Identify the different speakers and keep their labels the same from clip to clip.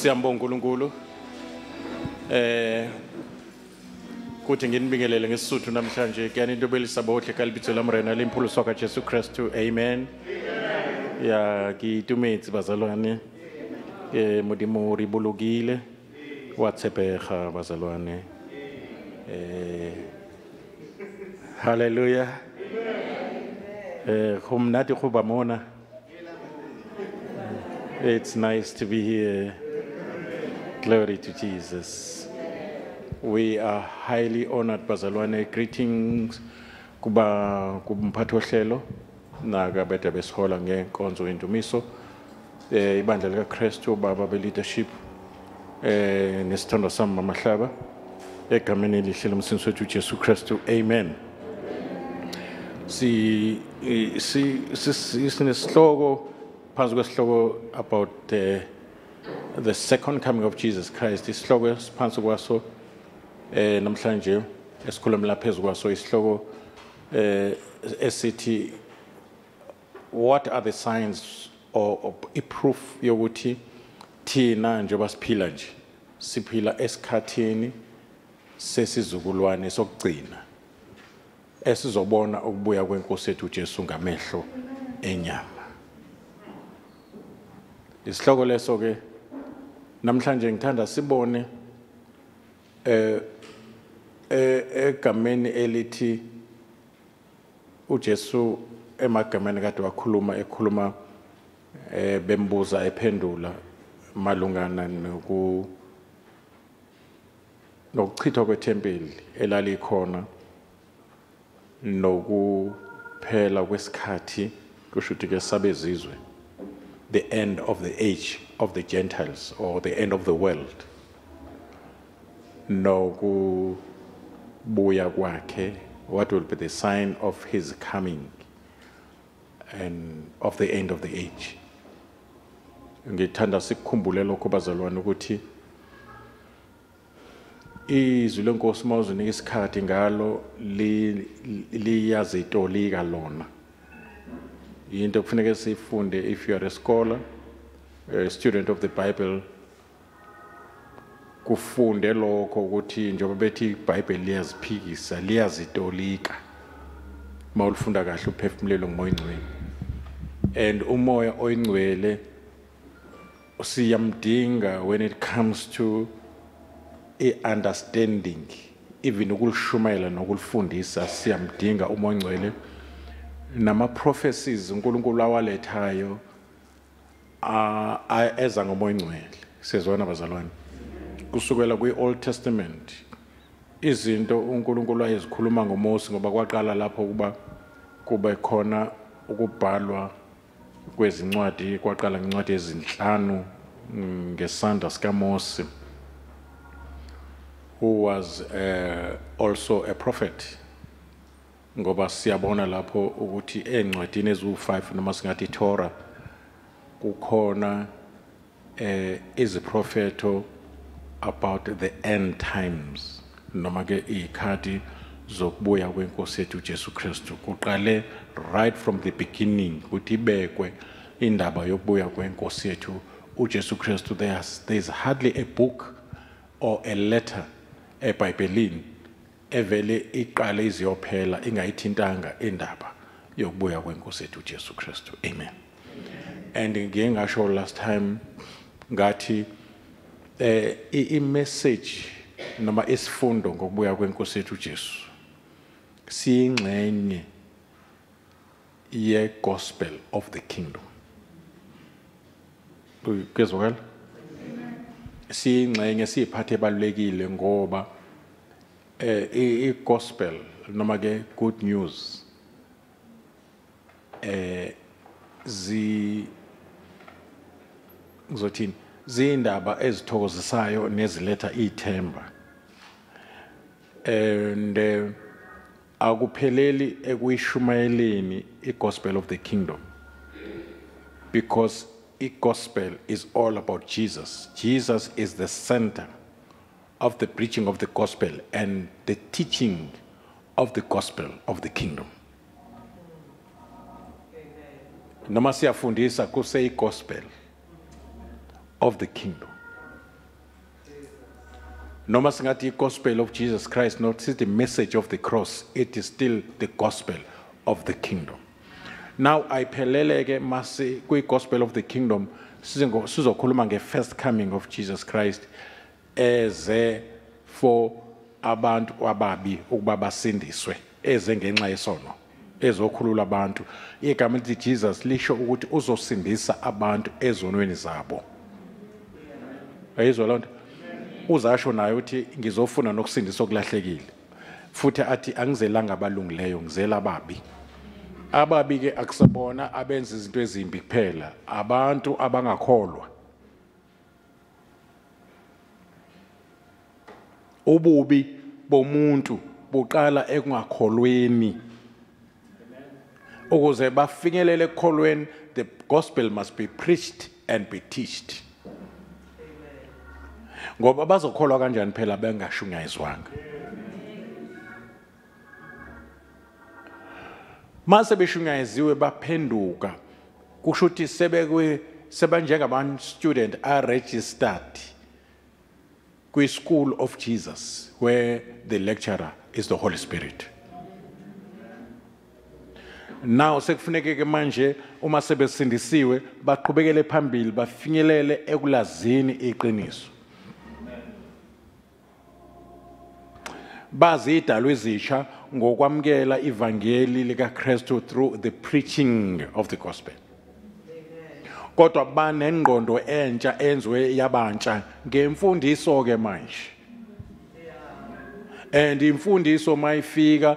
Speaker 1: Siyambonga uNkulunkulu. Eh kuthi nginibingelele ngesisuthu namhlanje kuyani into belisa bohle kalibitso la morena le mpholoso ka Jesu Kristu. Amen. Ya ke itumetse bazalwane. Eh modimo re bologile wa tshepega bazalwane. Eh Hallelujah. Eh go mnate go ba mona. It's nice to be here. Glory to Jesus. We are highly honored, Bazalwane. Greetings kuba kumphathi ohlelo nakabeda besihola ngenkonzo yendumiso. Eh ibandla lika Christu baba be leadership eh nesithando sami mamahlaba egameni elihle lomsindisi wethu Jesu Kristu. Amen. Si si si sinesihloko phansi kwesihloko about uh, the second coming of Jesus Christ isihloko esiphansi kwaso eh namhlanje esikhulumela phezulu kwaso isihloko eh esithi what are the signs or, i-proof yokuthi thina njengoba siphila nje siphila esikhathini sesizukulwane sokugcina esizobona ukubuya kwenkosi yethu uJesu ngamehlo enyama? Isihloko leso ke namhlanje ngithanda sibone eh egameni elithi uJesu emagameni kade wakhuluma ekhuluma eh bembuza ephendula malungana noku nokuchithwa kwethempeli elalikhona nokuphela kwesikhathi kusho ukuthi ke sabezizwe the end of the age. Of the Gentiles or the end of the world. Nokubuya kwakhe, what will be the sign of his coming and of the end of the age. Ngithanda sikukhumbule lokho bazalwane ukuthi izwi lenkosi mawuzinika isikhathi ngalo liyazitolika lona into kufuneka sifunde if you are a scholar student of the bible kufunde lokho ukuthi njengoba bethi iBhayibheli liyaziphikisa liyazitolika mawulifunda kahle uphefumulelo ngomoya oyingcwele and umoya oyingcwele siyamdinga when it comes to a understanding even ukulishumayela nokulifundisa siyamdinga umoya oyingcwele nama prophecies uNkulunkulu awalethayo eza ngomoya ingcwele sizwana bazalwane. Kusukela kwi-Old Testament izinto uNkulunkulu ayezikhuluma ngoMose ngoba kwaqala lapho kuba kube khona ukubhalwa kwezincwadi kwaqala ngencwadi ezinhlanu ngesandla sikaMose who was uh, also a prophet. Ngoba siyabona lapho ukuthi encwadini eziwu5 noma singathi iTorah kukhona eh iziprofeto about the end times noma ke ikhati zokubuya kwenkosi yethu Jesu Kristu. Kuqale right from the beginning ukuthi ibekwe indaba yokubuya kwenkosi yethu uJesu Kristu. There's there's hardly a book or a letter eBhayibhelini evele iqale iziyophela ingayithintanga indaba yokubuya kwenkosi yethu Jesu Kristu. Amen and ngiye ngasho last time ngathi eh i message noma isifundo ngokubuya kwenkosi yethu Jesu siyingxenye ye gospel of the kingdom. Kuyezwakala siyingxenye siyiphathe ebalulekile ngoba eh i-gospel noma ke good news eh zi ngizothini? Zindaba ezithokozisayo neziletha ithemba. And uh, akupheleli ekuyishumayeleni i-gospel of the kingdom. Because i-gospel is all about Jesus. Jesus is the center of the preaching of the gospel and the teaching of the gospel of the kingdom. Noma siyafundisa kuse gospel of the kingdom. noma singathi i-gospel of jesus christ not the message of the cross it is still the gospel of the kingdom. Now ayiphelele-ke masi kwi-gospel of the kingdom sizokhuluma nge-first coming of jesus christ eze for abantu ababi ukuba basindiswe eze ngenxa yesono ezokhulula abantu. Igama lithi jesus lisho ukuthi uzosindisa abantu ezonweni zabo ayizwa loo nto. Uzasho naye uthi ngizofuna nokusindisa okulahlekile. Futhi athi angizelanga abalungileyo ngizela ababi. Ababi-ke akusabona abenza izinto ezimbi kuphela. Abantu abangakholwa. Ububi bomuntu buqala ekungakholweni. Ukuze bafinyelele ekukholweni the gospel must be preached and be teached ngoba bazokholwa kanjani phela bengashungayizwanga mase beshungayeziwe baphenduka kusho ukuthi sebekwe sebanjengama student are registered kwi school of Jesus where the lecturer is the Holy Spirit. Now sekufuneke ke manje uma sebesindisiwe baqhubekele phambili bafinyelele ekulazini iqiniso. Bazi ezitsha ngokwamukela ivangeli likaKristu through the preaching of the gospel. Kodwa banengqondo entsha enziwe yabantsha ngemfundiso ke manje. And imfundiso mayifika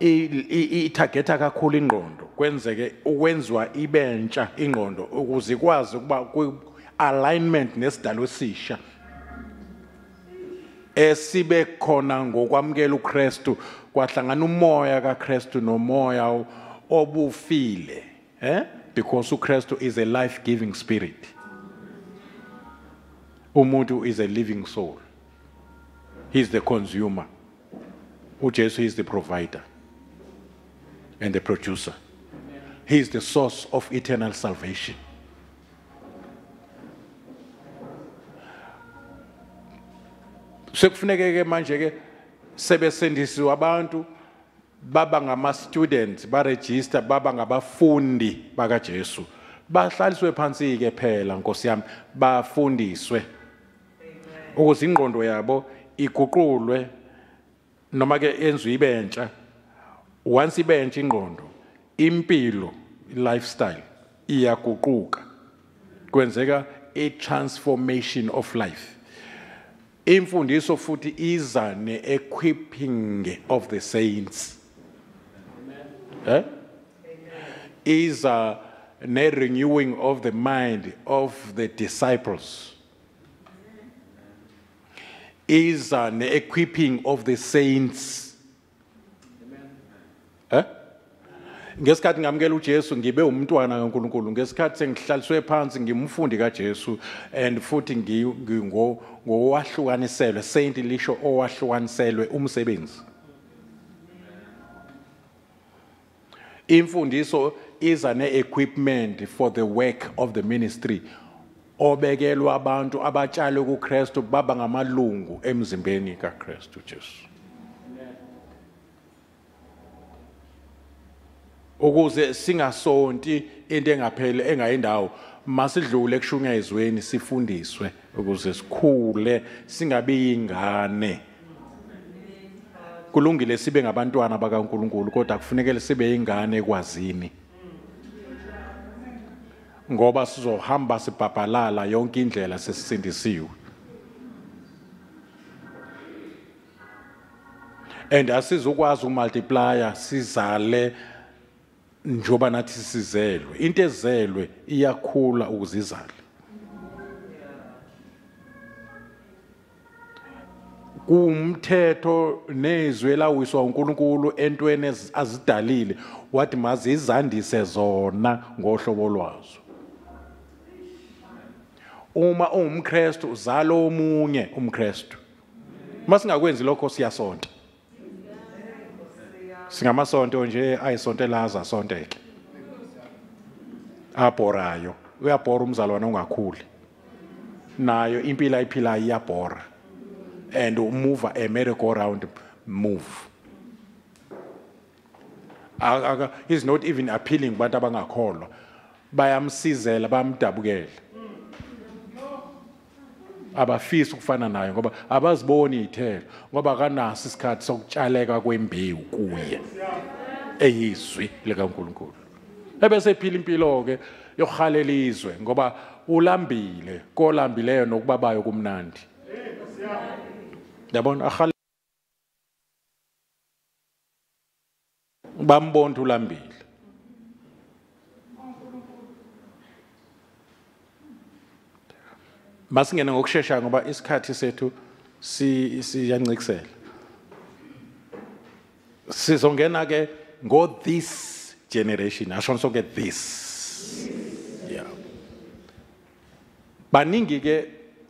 Speaker 1: ithagetha kakhulu ingqondo. Kwenzeke ukwenziwa ibentsha ingqondo ukuze ikwazi ukuba alignment nesidalo esisha esibe khona ngokwamukela uKristu kwahlangana umoya kaKristu nomoya obufile eh? Because uKristu is a life giving spirit. Umuntu is a living soul. He is the consumer. uJesu is the provider and the producer. He is the source of eternal salvation sekufuneke ke manje ke sebesendisiwe abantu baba ngama students ba register baba ngabafundi bakaJesu. Bahlaliswe phansi ke phela Nkosi yami bafundiswe. Ukuze ingqondo yabo iguqulwe noma ke enziwe ibentsha once ibentsha ingqondo impilo lifestyle iyaguquka. Kwenzeka a transformation of life. Imfundiso futhi iza ne-equipping of the saints eh? iza ne-renewing of the mind of the disciples iza ne-equipping of the saints eh? Ngesikhathi ngamukela uJesu ngibe umntwana kaNkuluNkulu. Ngesikhathi sengihlaliswe phansi ngimfundi kaJesu and futhi ngingo ngowahlukaniselwe saint lisho owahlukaniselwe umsebenzi. Imfundiso iza ne-equipment for the work of the ministry. Obekelwa abantu abatshalwe kuKristu baba ngamalungu emzimbeni kaKristu Jesu. Ukuze singasonti into engaphele engayindawo masidlule ekushungezweni sifundiswe ukuze sikhule singabi ingane kulungile sibe ngabantwana bakaNkuluNkulu kodwa kufunekele sibe ingane ekwazini. Ngoba sizohamba sibhabhalala yonke indlela sesisindisiwe. And asizukwazi ukumultiplya sizale njoba nathi sizelwe into ezelwe iyakhula ukuzizala. Kumthetho nezwi elawiswa uNkulunkulu entweni azidalile wathi mazizandise zona ngohlobo lwazo. Uma ungumkrestu uzala omunye umkrestu masingakwenzi lokho siyasonta. Singamasonto nje ayisonto elaza sonteke abhorayo uyabhora umzalwane ongakhuli. Nayo impilo ayiphilayo iyabhora. And move a merry-go-round move. Aka- aka- he's not even appealing kubantu abangakholwa. Bayamsizela bayamdabukela abafisi ukufana nayo ngoba abaziboni iy'thelo ngoba kanaso isikhathi sokutshaleka kwembewu kuye eyizwi likankulunkulu. Ebese ephila impilo-ke yokuhalela izwe ngoba ulambile kolambileyo nokubabayo kumnandi. Yabona bambona ulambile masingene ngokushesha ngoba isikhathi sethu si- siyancikisela sizongena ke ngo this generation asho sonke this. Yeah. Baningi ke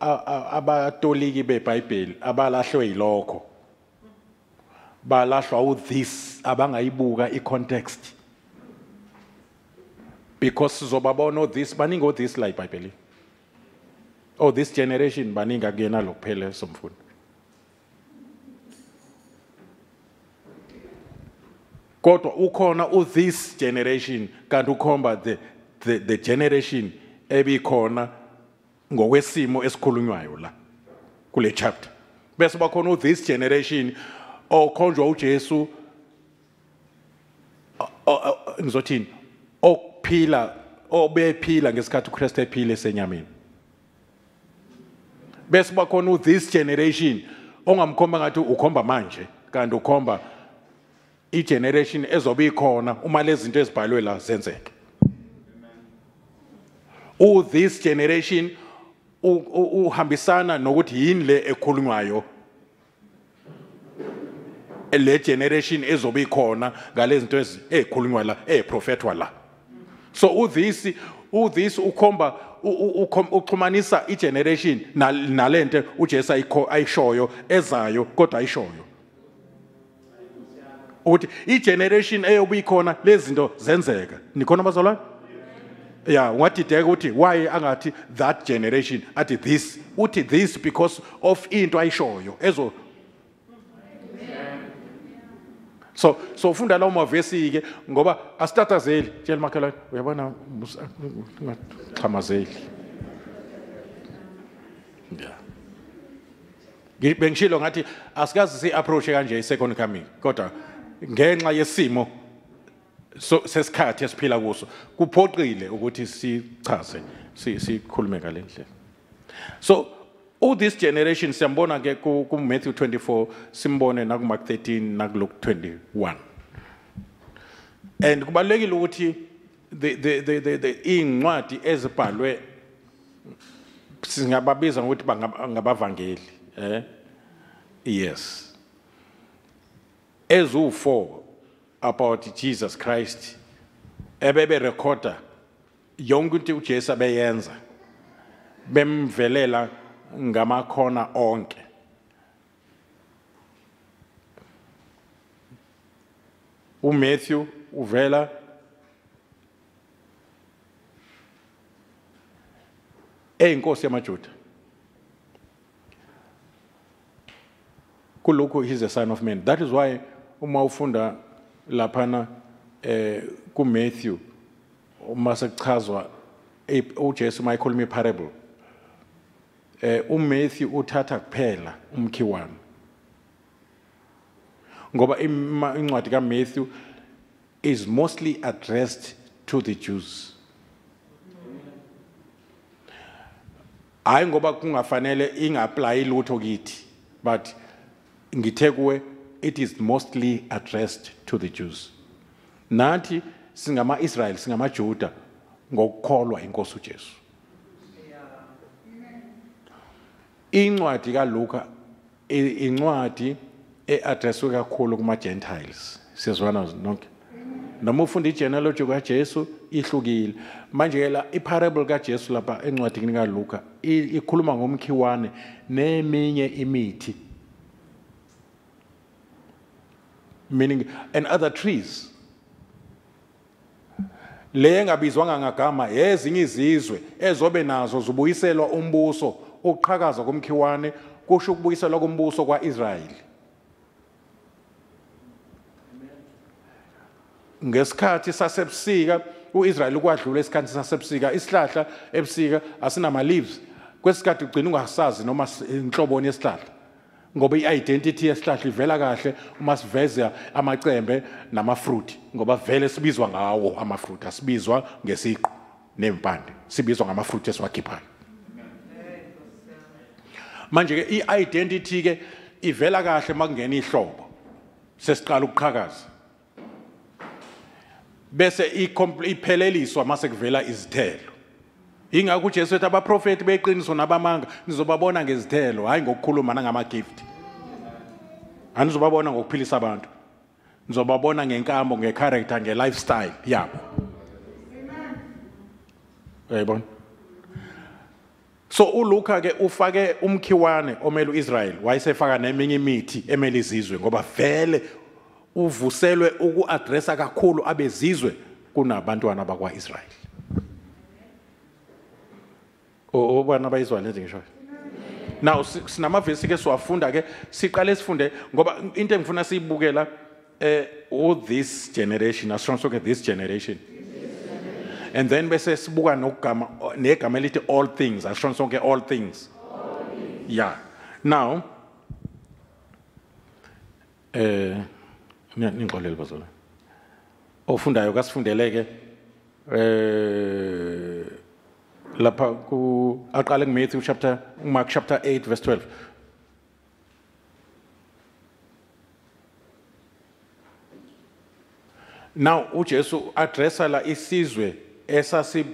Speaker 1: abatoliki beBhayibheli abalahlwe yilokho. Balahlwa u this abangayibuka icontext. Because sizobabona o this baningi o this la eBhayibhelini oh this generation baningi akuyena lokuphela somfundo kodwa ukhona u this generation kanti ukhomba the the, the generation ebikhona ngokwesimo esikhulunywayo la kule chapter. Bese bakhona u this generation okhonjwa uJesu ngizothini? Okuphila obephila ngesikhathi uKristu ephila esenyameni. Bese bakhona u this generation ongamkhomba ngathi ukhomba manje kanti ukhomba igeneration ezobe ikhona uma lezi zinto ezibhalwe la zenzeke. U this generation uhambisana nokuthi yini le ekhulunywayo. Le generation ezobe ikhona ngalezi zinto ezi- ezikhulunywa la eziprofethwa la. So uthis uthis ukhomba uxhumanisa igeneration nal- nalento uJesu ayishoyo ezayo kodwa ayishoyo. Ukuthi igeneration eyobe ikhona lezi zinto zenzeka. Nikhona bazalwane? Yeah ungadideka ukuthi why angathi that generation athi this uthi this because of into ayishoyo so so ufunda lawo mavesi ke ngoba asitatazeli. Tshela makhelwane uyabona ungaxhamazeli yeah Ngi- bengishilo ngathi asikaze si approach kanje i second coming kodwa ngenxa yesimo so sesikhathi esiphila kuso kuphoqile ukuthi sichaze si- sikhulume ngale ndlela. So all this generation siyambona-ke kumatthew 24 simbone nakumark 13 nakuloku 21 and kubalulekile ukuthi iy'ncwadi ezibhalwe singababiza ngokuthi ngabavangeli um yes. Eziwu-four about jesus christ ebeberekhoda yonke into ujesu abeyenza bemvelela ngamakhona onke. uMatthew uvela eyinkosi yamaJuda. Kulokhu he's a son of man. That is why uma ufunda laphana eh kuMatthew uma sekuchazwa uJesu uma ekhuluma iparable eh uMatthew uthatha kuphela umkhiwane ngoba incwadi kaMatthew is mostly addressed to the Jews. Hayi ngoba kungafanele ingapply lutho kithi but ngithe kuwe it is mostly addressed to the Jews. Nathi singama Israel singamaJuda ngokukholwa inkosi uJesu. Incwadi kaLuka incwadi eaddresswe kakhulu kuma Gentiles sizwana nonke noma ufunda igenealogy kaJesu ihlukile. Manje ke la iparable kaJesu lapha encwadini kaLuka ikhuluma ngomkhiwane neminye imithi. Meaning and other trees. Le engabizwanga ngagama ezinye izizwe ezobe nazo zibuyiselwa umbuso uqhakaza komkhiwane kusho ukubuyiselwa kombuso kwaIsrayeli. Ngesikhathi sasebusika uIsrael kwadlula isikhathi sasebusika isihlahla ebusika asinama leaves kwesikhathi ugcina ungasazi noma inhloboni yesihlahla ngoba i-identity yesihlahla ivela kahle uma siveza amacembe namafruit ngoba vele sibizwa ngawo amafruit asibizwa ngesiqu nempande sibizwa ngamafruit esiwakhiphayo. Manje ke i-identity ke ivela kahle makungena ihlobo. Sesiqala ukuqhakaza. Bese icomple- ipheleliswa mase kuvela izithelo. Ingakho uJesu ethi abaprofeti beqiniso nabamanga nizobabona ngezithelo. Hayi ngokukhuluma nangama-gift anizobabona ngokuphilisa abantu. Nizobabona ngenkambo ngecharacter nge-lifestyle yabo. Uyayibona? So uLuka ke ufake umkhiwane omele uIsrael wayesefaka neminye imithi emele izizwe ngoba vele uvuselwe ukuaddressa kakhulu abezizwe kunabantwana bakwaIsrael o bana bayizwa lezi ngisho now si- sinamavesi ke siwafunda ke siqale sifunde ngoba into engifuna siyibukela eh oh this generation asho ke this generation and then bese sibuka nokugama negama elithi all things. Asho sonke all things. Yeah. Now eh ningixolele bazona ofundayo kasifundeleke eh lapha ku aqale kuMatthew chapter Mark chapter 8 verse 12 Now uJesu adresa la isizwe esasi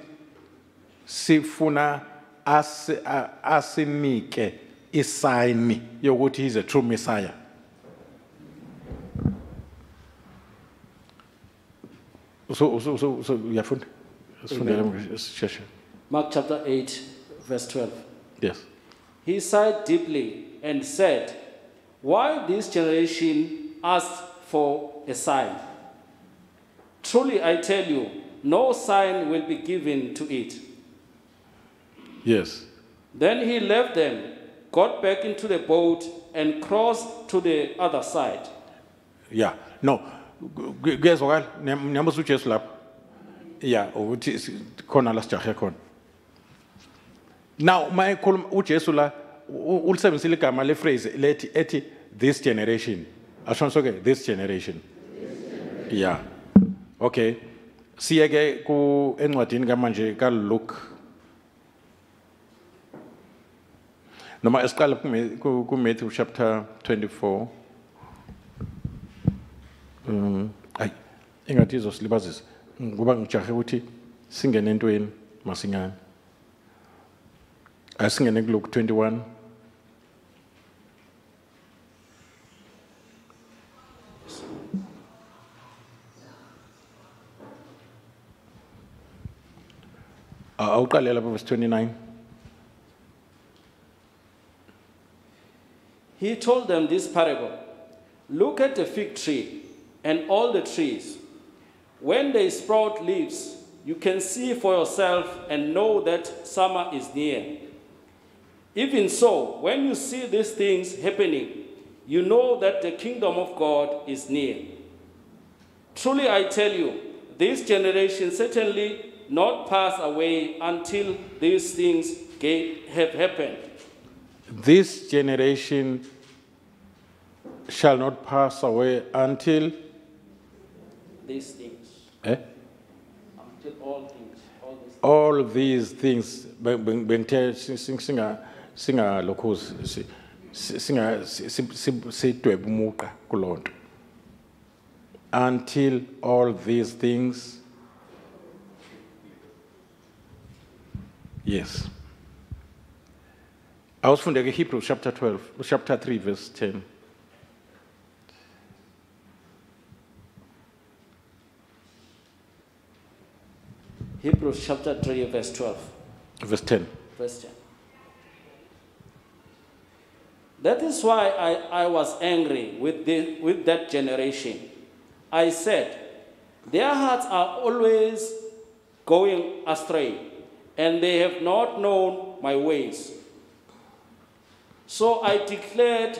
Speaker 1: sifuna asinike isayini yokuthi he's a true messiah. So so so so uyafunda sifundele
Speaker 2: Mark chapter 8, verse 12.
Speaker 1: yes.
Speaker 2: He sighed deeply and said, Why this generation asks for a sign? Truly I tell you, no sign will be given to it.
Speaker 1: yes
Speaker 2: Then he left them, got back into the boat, and crossed to the other side.
Speaker 1: Yeah, no, kuyezwakala niyambuza uJesu lapho. Yeah, ukuthi si- khona la sijahe khona. Now mayekhuluma uJesu la ulisebenzisile igama le phrase lethi ethi this generation. Asho so ke this generation. Yeah. Okay. siye-ke encwadini kamanje kaluluk noma esiqala kumatthew chapter 24 um mm, ayi ingathi izosilibazisa kuba ngijahe ukuthi singene entweni masinyane asingene Luke 21 awuqale lapha verse 29
Speaker 2: He told them this parable Look at the fig tree and all the trees. When they sprout leaves, you can see for yourself and know that summer is near. Even so, when you see these things happening, you know that the kingdom of God is near. Truly I tell you, this generation certainly not pass away until these things ga- have happened.
Speaker 1: this generation shall not pass away until
Speaker 2: These things.
Speaker 1: eh?
Speaker 2: Until all things, all these
Speaker 1: things be- be- bengithe si- si- singa singalokhuzi si- si- singa si- si- si- sidwebe umuqa kulonto until all these things yes. Awusifunde ke Hebrews chapter 12 chapter 3 verse 10
Speaker 2: Hebrews chapter 3, verse 12,
Speaker 1: verse 10
Speaker 2: verse 10. That is why I, I was angry with, the, with that generation. I said, Their hearts are always going astray, and they have not known my ways. So I declared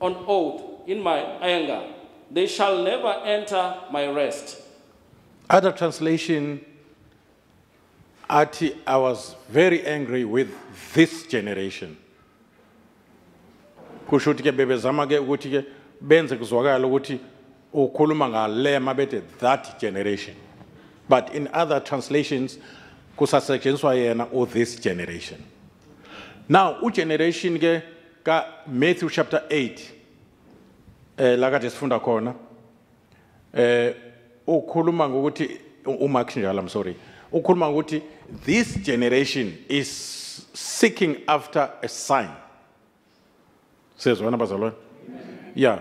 Speaker 2: on oath in my anger, they shall never enter my rest.
Speaker 1: Other translation, athi, I was very angry with this generation. Kusho ukuthi ke bebezama ke ukuthi ke benze kuzwakala that generation. But in other translations kusasetshenziswa yena or this generation. Now ugeneration ke ka Matthew chapter 8 eh la kade sifunda khona eh ukhuluma ngokuthi uMark njalo I'm sorry. Ukhuluma ngokuthi this generation is seeking after a sign. Sezwana bazalwane? Yeah.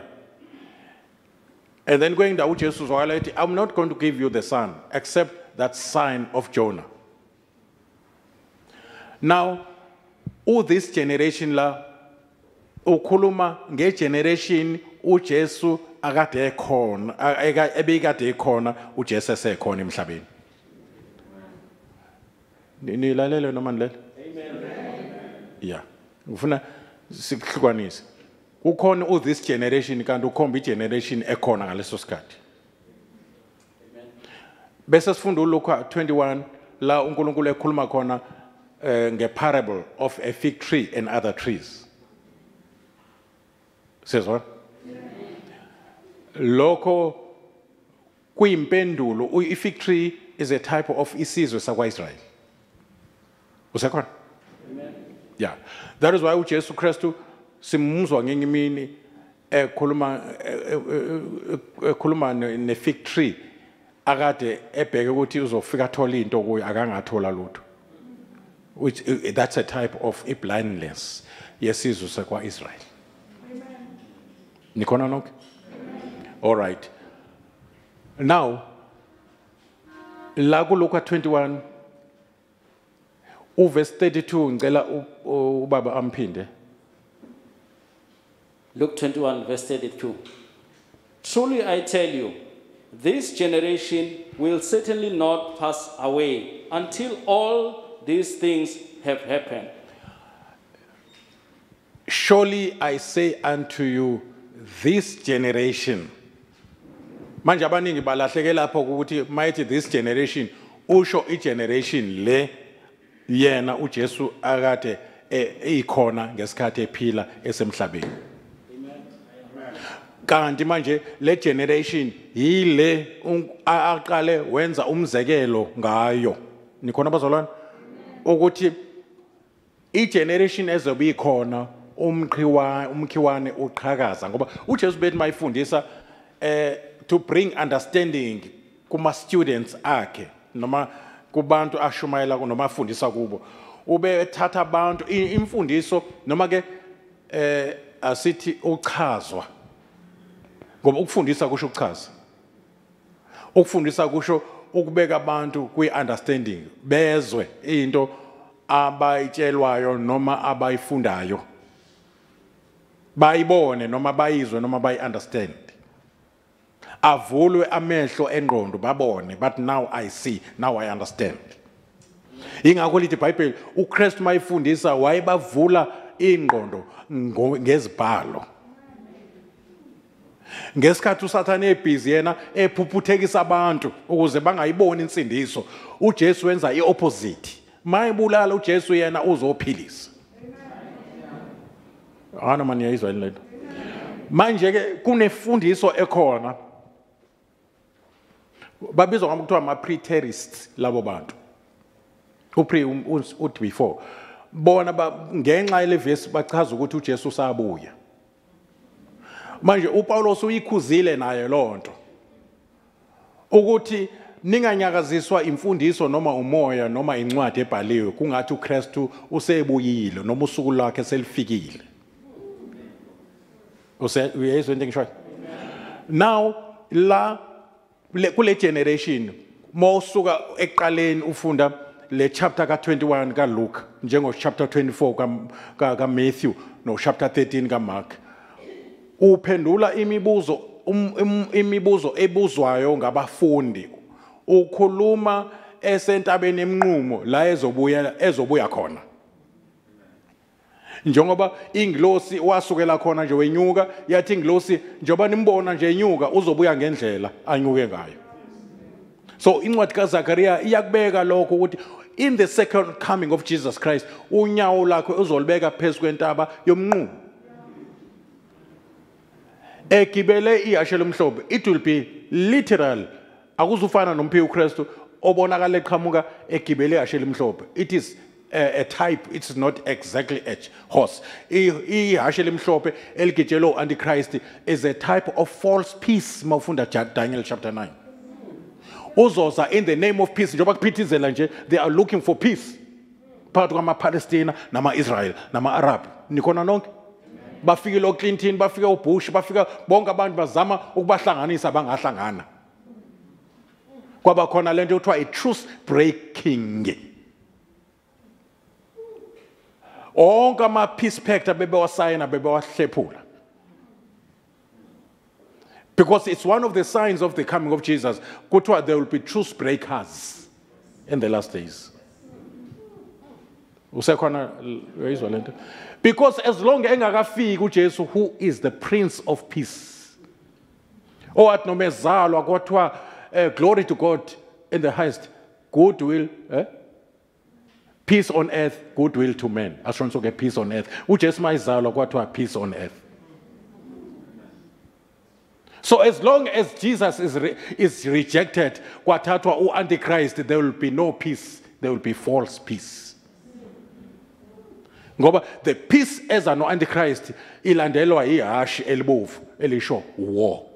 Speaker 1: And then going down uJesu zwakala ethi I'm not going to give you the sun except that sign of Jonah now u this generation la ukhuluma ngegeneration uJesu akade ekhona ebekade ekhona uJesu esekhona emhlabeni. Ni- nilalele noma nilele? Yeah. Ngifuna sikuhlukanise. Ukhona u this generation kanti ukhomba igeneration ekhona ngaleso sikhathi. Bese sifunda uLuka 21 la uNkulunkulu ekhuluma khona ngeparable of a fig tree and other trees. Sezwa Lokho kuyimpendulo. I-fig tree is a type of isizwe sakwaIsrael Usekhona? Yeah. That is why uJesu Kristu simuzwa ngenye imini ekhuluma eh, eh, eh, ekhuluma ne ne fig tree akade ebheke ukuthi uzofika athola into kuyo akangathola lutho. Which uh, that's a type of a blindness yesizwe sakwaIsrael nikhona nonke all right. Now la kuLuka 21 uverse 32 ngicela ubaba amphinde.
Speaker 2: Luke 21, verse 32. Truly I tell you, this generation will certainly not pass away until all these things have happened.
Speaker 1: Surely I say unto you, this generation. Manje abaningi balahleke lapho ukuthi mayithi this generation usho igeneration le yena uJesu akade eh, eyikhona ngesikhathi ephila esemhlabeni. Kanti manje le generation yile aqale wenza umzekelo ngayo. Nikhona bazalwane? Ukuthi igeneration ezobe ikhona umkhiwa umkhiwane uqhakaza ngoba uJesu bethi mayifundisa eh to bring understanding kuma students akhe noma kubantu ashumayela noma afundisa kubo. Ube thatha abantu imfundiso noma ke eh asithi uchazwa. Ngoba ukufundisa kusho ukuchaza. Ukufundisa kusho ukubeka abantu kwi-understanding bezwe into abayitshelwayo noma abayifundayo. Bayibone noma bayizwe noma bayi-understand. Avulwe amehlo engqondo babone but now i see now i understand. Ingakho lithi ibhayibheli ukristu uma mayifundisa wayebavula ingqondo ngezibhalo. Ngesikhathi usathane ebhizi yena ephuphuthekisa abantu ukuze bangayiboni insindiso ujesu wenza i-opposite mayibulala ujesu yena uzophilisa. Hana mani yayizwa yini lento manje-ke kunefundiso ekhona. Babizwa ngama kuthiwa ama-preterists labo bantu. Upre uthi before. Bona ngenxa yale vesi bachaza ukuthi ujesu usabuya manje upawulos uyikhuzile naye loo nto ukuthi ninganyakaziswa imfundiso noma umoya noma incwadi ebhaliwe kungathi uKristu usebuyile noma usuku lwakhe selifikile. Use uyezwe into engishoyo now la le- kule generation mawusuka eqaleni ufunda le chapter ka21 kaLuke njengo chapter 24 ka- ka kaMatthew no chapter 13 kaMark uphendula imibuzo um- im- imibuzo ebuzwayo ngabafundi ukhuluma esentabeni emnqumo la ezobuya ezobuya khona. Njengoba ingilosi wasukela khona nje wenyuka yathi ingilosi njengoba nimbona nje enyuka uzobuya ngendlela anyuke ngayo. So incwadi kaZakaria iyakubeka lokho ukuthi in the second coming of Jesus Christ unyawo lakho uzolibeka phezulu kwentaba yomnqumo. Egibele ihashe lomhlobo it will be literal akuzufana nomphiwe uKristu obonakala eqhamuka egibele ihashe limhlophe it is a, a type it's not exactly a horse. Ihashe limhlophe u-antichrist is a type of false peace mawufunda Daniel chapter 9 uzoza in the name of peace njengoba kuphithizela nje they are looking for peace phakathi kwamaphalestina nama-israyeli nama-arabhu nikhona nonke? Bafikile oclinton bafike ubush bafika bonke abantu bazama ukubahlanganisa bangahlangana kwaba khona lento kuthiwa i-truth breaking. Onke ama-peace pact abebewasayina bebewahlephula because it's one of the signs of the coming of jesus kuthiwa there will be truth breakers in the last days. Usekhona uyayizwa lento because as long engakafiki ujesu who is the prince of peace owathi noma ezalwa kwathiwa eh, glory to god in the highest. Good will eh? peace on earth good will to men. Asho ke peace on earth. Ujesu mayizalwa kwathiwa peace on earth. So as long as jesus is, re is rejected kwathathwa u-antichrist there will be no peace. There will be false peace. The peace eza no-antichrist ilandelwa ihashi elibovu elisho war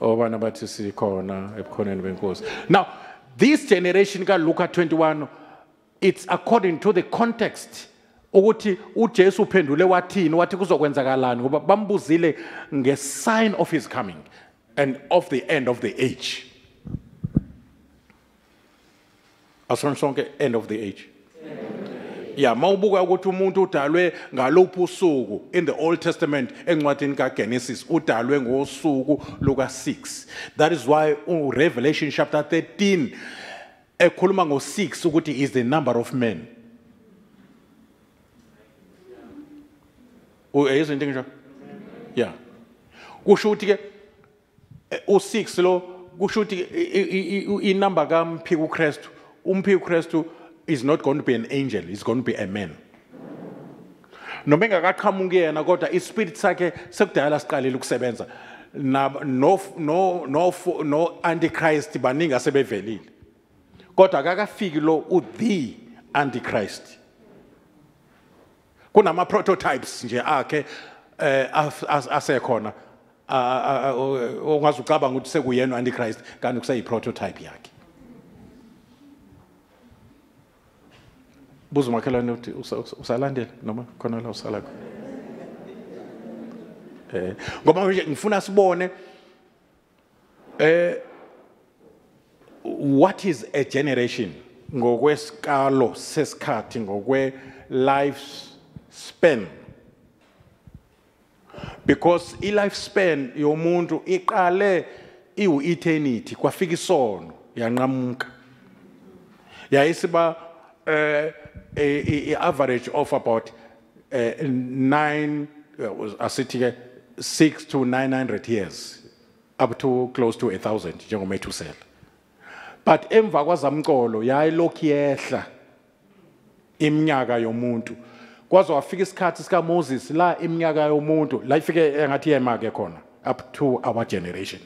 Speaker 1: obana bathi sikhona ebukhoneni benkosi. Now this generation kaluka 21 it's according to the context ukuthi ujesu uphendule wathini wathi kuzokwenzakalani ngoba bambuzile ngesign of his coming and of the end of the age. Asona sonke end of the age ya mawubuka ukuthi umuntu udalwe ngaluphi usuku in the old testament encwadini kagenesis udalwe ngosuku luka-6 that is why urevelation chapter 13 ekhuluma ngo-6 ukuthi is the number of men. Uyezwa into engisho ya kusho ukuthi ke u6 lo kusho ukuthi inamba kaMphiko uKristu umphiko uKristu is not going to be an angel he's going to be a man. No noma engakaqhamuki yena kodwa ispirit sakhe sekudala siqalile ukusebenza. No no no no antichrist baningi asebevelile. Kodwa akakafiki lo u the antichrist. Kunama prototypes nje akhe eh asekhona. Ongaze ucabanga ukuthi sekuyena antichrist kanti kuseyi prototype yakhe buza umakhelwane uthi usalandela? Noma khona la usala eh ngoba manje ngifuna sibone eh what is a generation? Ngokwesikalo sesikhathi ngokwe life span. Because i life span yomuntu iqale iwu eternity kwafika isono yanqamuka. Yayisiba uh, a, a average of about uh, 9 uh, asithi ke 6 to 900 years up to close to 1000 njengomethusela but emva kwazamcolo yayilokhu yehla iminyaka yomuntu. Kwaze wafika isikhathi sika Moses la iminyaka yomuntu la ifike engathi yema ke khona up to our generation.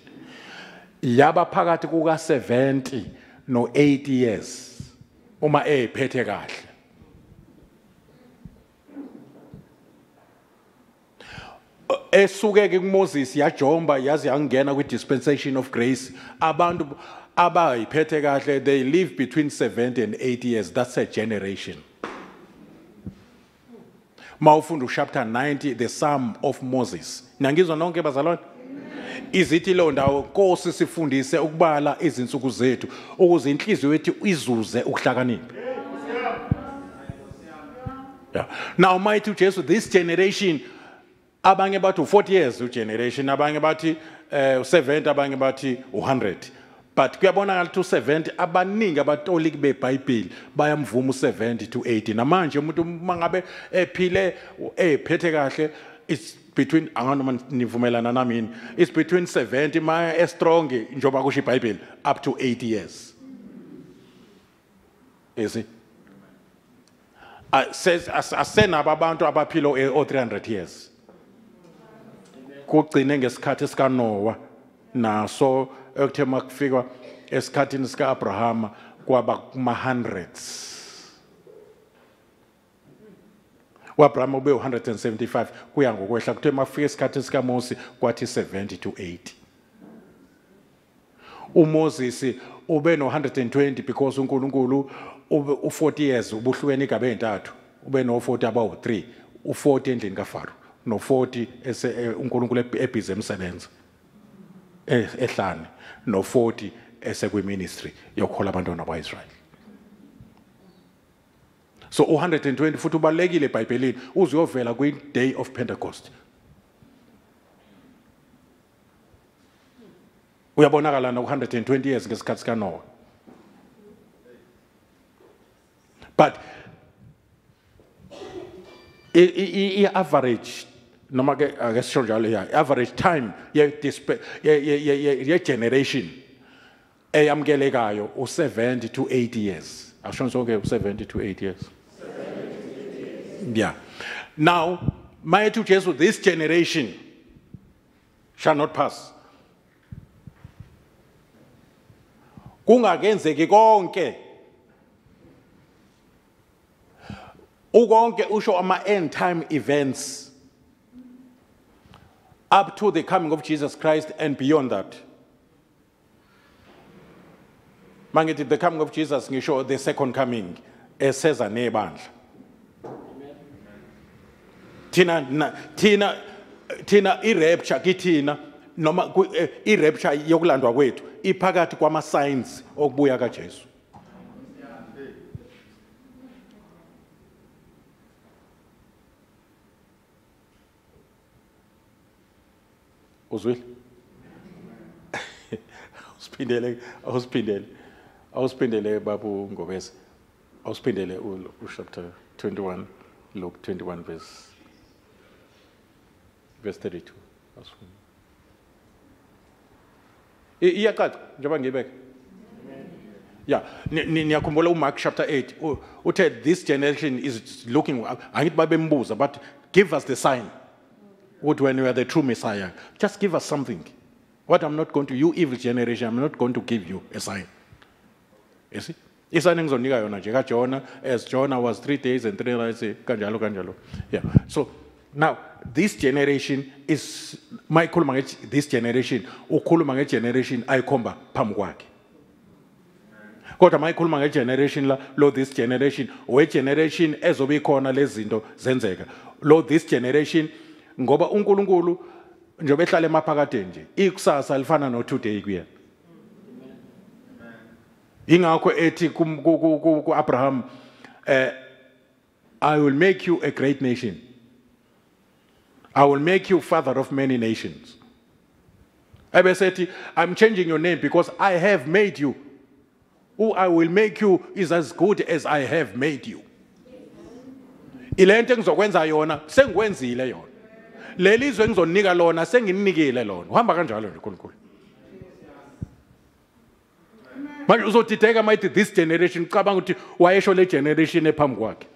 Speaker 1: Yaba phakathi kuka 70 no 80 years uma ephethe kahle. Esuke ke kuMoses yajomba yazi yangena kwi dispensation of grace. Abantu abayiphethe kahle they live between 70 and 80 years. That's a generation. Mawufunda uchapter 90 the psalm of Moses. Nangizwa nonke bazalwane? Izithi lo ndawo Nkosi sifundise ukubala izinsuku zethu ukuze inhliziyo yethu izuze ukuhlakanipha. Yeah. Now mighty this generation abanye bathi u40 years ugeneration abanye bathi eh u70 abanye bathi u100 but kuyabonakala ukuthi u70 abaningi abatoliki beBhayibheli bayamvuma u70 to 80 namanje umuntu mangabe ephile ephethe kahle it's between anganoma nivumelana nami yini it's between 70 maya strong njoba kusho iBhayibheli up to 80 years. As- asenabo abantu abaphila o 300 years. kugcine ngesikhathi sikanowa naso ekuthe makufikwa esikhathini sika-abrahama kwaba kuma-hundreds. U-abrahama ube u-175 kuya ngokwehla kuthiwe makufika esikhathini sikamose kwathi 70 to 80 umoses ube no-120 because unkulunkulu u-40 years ubuhlukene igaba ey'ntathu ube no-40 abawu-3 u-40 endlini kafaro. No 40 ese eh, uNkulunkulu ebhize emsebenza eh, ehlane no 40 ese kwiministry yokhola abantwana baIsrael so u120 futhi ubalekile eBhayibhelini uzuyovela kwi day of Pentecost. Uyabonakala na 120 years ngesikhathi sika Noah but i average noma ke ake njalo ya average time ye dispe- ye ye- ye ye- ye generation. Eh, Eyamkelekayo u70 to 80 years. Asho sonke u70 to 80 years. Yeah. Now mayethi uJesu this generation shall not pass. Kungakenzeki konke. Ukonke usho ama end time events up to the coming of Jesus Christ and beyond that. Mangithi the coming of Jesus ngisho the second coming? Eseza nebandla thina na- thina thina i-rapture kithina noma i-rapture yokulandwa kwethu iphakathi kwama-signs okubuya kajesu uzwile? Awusiphindele awusiphindele awusiphindele babu ngobese. Awusiphindele uchapter 21 luke 21 verse verse 32 Awusiphindele. Iyacaca njengoba ngiyibeka? Ni- niyakhumbula umark chapter 8 u- uthe this generation is looking angithi babembuza but give us the sign ukuthi when you are the true messiah just give us something. What i'm not going to you evil generation i'm not going to give you a sign. You see? Isign engizonika yona nje kajona as jonah was three days and three nights eh, kanjalo kanjalo. Yeah. So now this generation is mayikhuluma nge this generation ukhuluma ngegeneration ayikhomba phambi kwakhe. Kodwa mayikhuluma ngegeneration la lo this generation we-generation ezobe ikhona lezi zinto zenzeka. Lo this generation ngoba unkulunkulu njengoba ehlala emaphakade nje ikusasa lifana no-today kuyena ingakho ethi ku-abraham eh, i will make you a great nation i will make you father of many nations ebesethi i'm changing your name because i have made you who I will make you is as good as I have made you. Ilento engizokwenza yona sengikwenzile yona. Lelizwe engizonika lona sengininikile lona. Uhamba kanjalo nje uNkulunkulu. Manje uzodideka mayithi this generation cabanga ukuthi wayesho le generation ephambi kwakhe.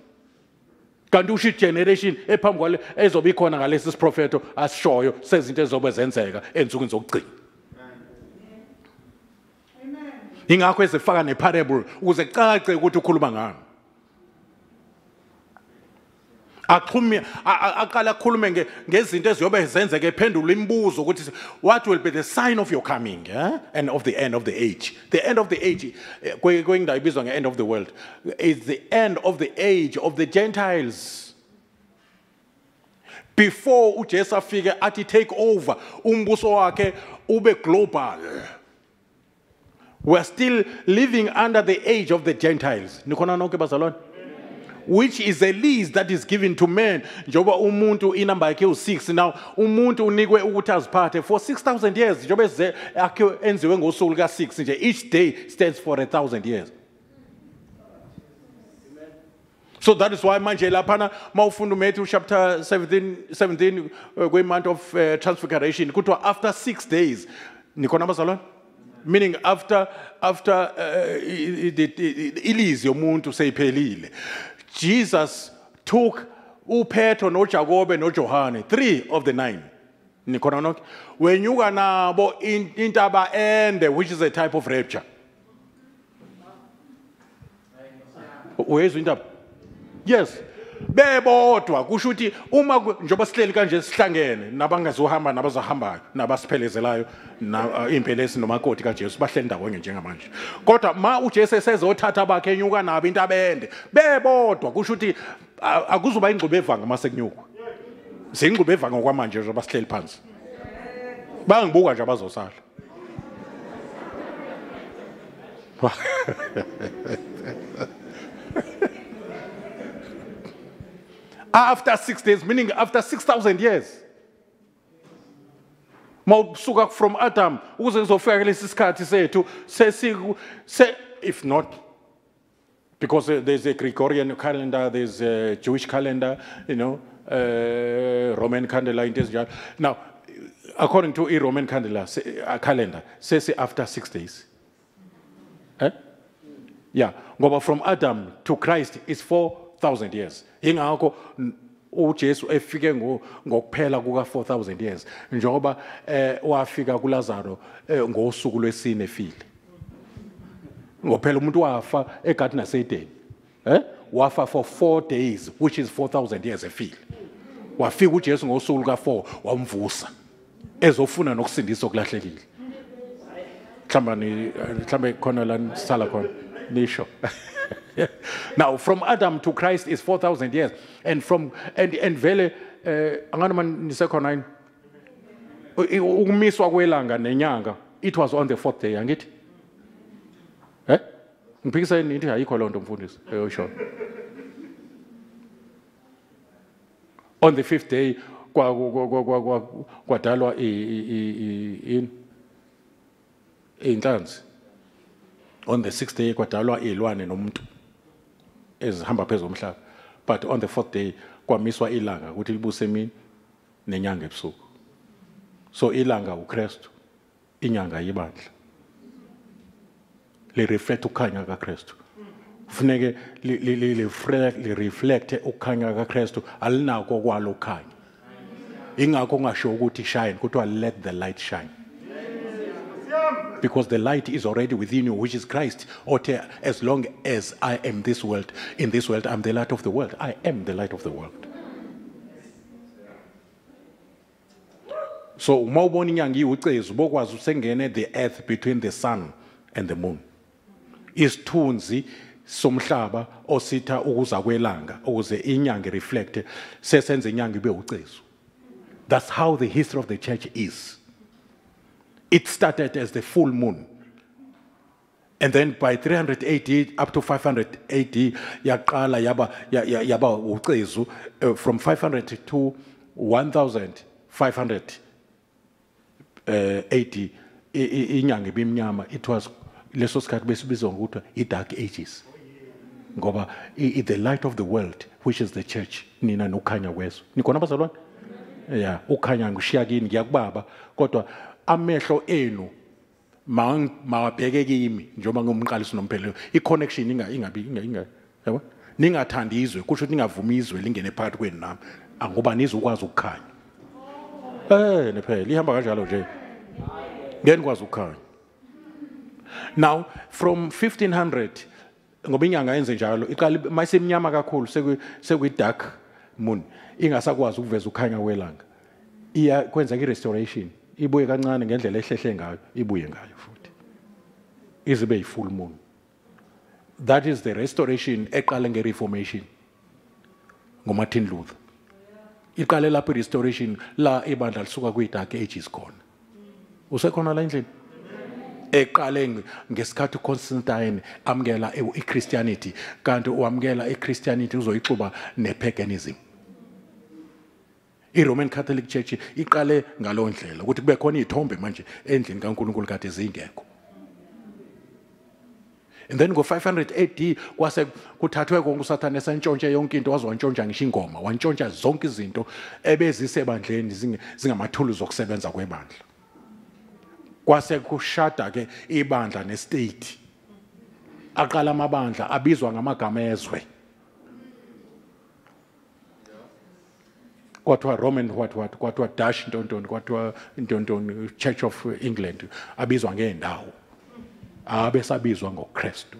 Speaker 1: Kanti usho generation ephambi kwale ezobe ikhona ngalesi siprofeto asishoyo sezinto ezobe zenzeka ensukwini zokugcina. ingakho ezifaka neparable ukuze cace ukuthi ukhuluma a- aqala ngezinto eziyobe zenzeke ephendula imibuzo ukuthi what will be the sign of your coming eh? and of the end of the age the end of the age eh, kwe- kwendawo ibizwa nge-end of the world is the end of the age of the gentiles before ujesu afike athi take over umbuso wakhe ube global we're still living under the age of the Gentiles. Nikhona nonke bazalwane? Which is a lease that is given to men njengoba umuntu yakhe u6 now umuntu unikwe ukuthi aziphathe for 6000 years njengoba eze akhe enziwe ngosuku lika 6 nje each day stands for a thousand years So that is why manje laphana mawufunda Matthew chapter 17 17 uh, kwe month of uh, transfiguration kuthiwa after 6 days nikhona abazalwane meaning after after uh, ilizi yomuntu seyiphelile Jesus took uPetro noJakobe noJohane 3 of the 9 nikhona nonke wenyuka nabo in- intaba ende which is a type of rapture. Uyezwa intaba? Yes bebodwa. Kusho ukuthi uma njengoba sihleli kanje sihlangene nabangazohamba nabazohambayo nabasiphelezelayo na impelesi nomakoti kaJesu bahleli ndawonye njengamanje. Kodwa ma uJesu esezothatha abakhe enyuka nabo into abende bebodwa. Kusho ukuthi akuzuba ingcubo evanga mase kunyukwa singcubo evanga kwamanje njengoba sihleli phansi. Bangibuka nje abazosala. after six days, meaning after 6,000 years. mawusuka from adam ukuze kuzofika kulesi sikhathi sethu if not because there's a gregorian calendar there's a jewish calendar you know uh, roman calendar into now according to a roman calendar calendar sesi after six days eh? yeah ngoba from adam to christ is 4000 years. Ingakho ujesu efike ngo- ngokuphela kuka-4000 years njengoba eh, wafika kulazaro eh, ngosuku lwesine efile ngophela umuntu wafa egadini nasedeni eh? wafa for four days which is 4000 years efile. Wafika ujesu ngosuku luka-4 wamvusa ezofuna nokusindisa ni- mhlawumbe khona la nisala khona nisho now from adam to christ is 4000 years. And from and and vele eh angani man nisekhona yini? U- u- ukumiswa kwelanga nenyanga it was on the fourth day angithi? Eh? Ngiphikisa yini nithi ayikho loo nto mfundisi. Eyosho on the fifth day kwa- kwa- kwa- kwa- kwa- kwadalwa i- i- i- i- ini iy'nhlanzi on the sixth day kwadalwa iy'lwane nomuntu ezihamba phezu komhlaba but on the fourth day kwamiswa ilanga ukuthi libuse emini nenyanga ebusuku. So ilanga ukristu inyanga yibandla lireflect ukukhanya kakristu. Kufuneke li- li- li- lireflect- lireflecte ukukhanya kakristu. Alinako kwalo ukukhanya ingakho ungasho ukuthi shine kuthiwa let the light shine. Because the light is already within you, which is Christ. Othe, as long as I am this world, in this world, I'm the light of the world. I am the light of the world. So uma ubona inyanga iwucezu bokwazi usengene the earth between the sun and the moon. Isithunzi somhlaba ositha ukuza kwelanga ukuze inyanga reflect sesenze inyanga ibe. That's how the history of the church is. It started as the full moon. And then by 300 AD up to 500 AD, yaqala yaba ya- ya- yaba ucezu uh, from 500 to 1500 uh, inyanga ibimnyama it was leso sikhathi besibizwa ngokuthi i-dark ages. Ngoba the light of the world which is the church nina nokukhanya kweso nikhona abazalwane? Ya ukhanya ngishiya kini ngiyakubaba. Kodwa amehlo enu ma- mawabheke kimi njengoba ngumqalisi nomphelelo i-connection inga- ingabi inga- inga- yabo ningathandi izwe kusho ukuthi ningavumi izwe lingene phakathi kwenu nami angoba nizokwazi ukukhanya eh nephela ihamba kanjalo nje ngeke nikwazi ukukhanya now from 1500 ngoba inyanga yenze njalo iqala mayisemnyama kakhulu seku seku dark moon ingasakwazi ukuveza ukukhanya kwelanga kwenza i-restoration ibuye kancane ngendlela ehlehle ngayo ibuye ngayo futhi. Izibe yi-full moon. That is the restoration eqale nge-reformation ngomartin luther. Iqale lapho i-restoration la ibandla lisuka kwi-dark ages khona usekhona la endlini? Eqale ngesikhathi uConstantine amukela i-christianity kanti uamukela i-christianity uzoyixuba nepaganism iRoman Catholic Church iqale ngaloo ndlela ukuthi kube khona iy'thombe manje endlini kaNkuluNkulu kade zingekho. And then ngo-500 AD kwase kuthathwe konke usathane esentshontshe yonke into waze wantshontsha ngisho ingoma wantshontsha zonke izinto ebezisebandleni zingamathuluzi okusebenza kwebandla. Kwase kushada ke ibandla nestate. Aqala amabandla abizwa ngamagama ezwe kwathiwa roman what what kwathiwa dash ntontoni kwathiwa ntontoni church of england abizwa ngeendawo. Abesabizwa ngokristu.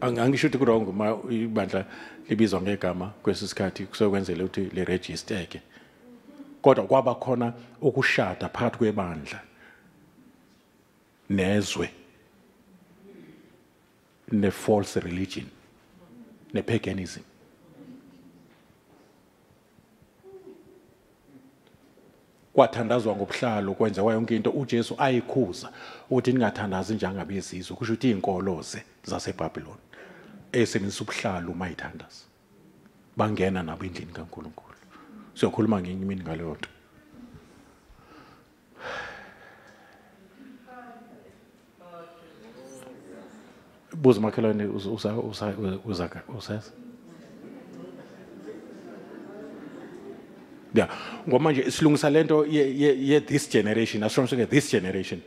Speaker 1: Ang- angisho ukuthi kurong ma ibandla libizwa ngegama kwesi sikhathi kusekwenzele ukuthi lirejisteke kodwa kwaba khona ukushada phakathi kwebandla nezwe ne-false religion ne-paganism kwathandazwa ngobuhlalo kwenziwa yonke into ujesu ayikhuza ukuthi ningathandazi njengabezizwe kusho ukuthi iy'nkoloze zasebhabhiloni eyisebenzisa ubuhlalo uma yithandaza bangena nabo endlini kankulunkulu. Siyokhuluma ngenye imini ngaleyo nto buza makhelwane usazi ya ngoba manje silungisa lento ye, this generation as from this generation.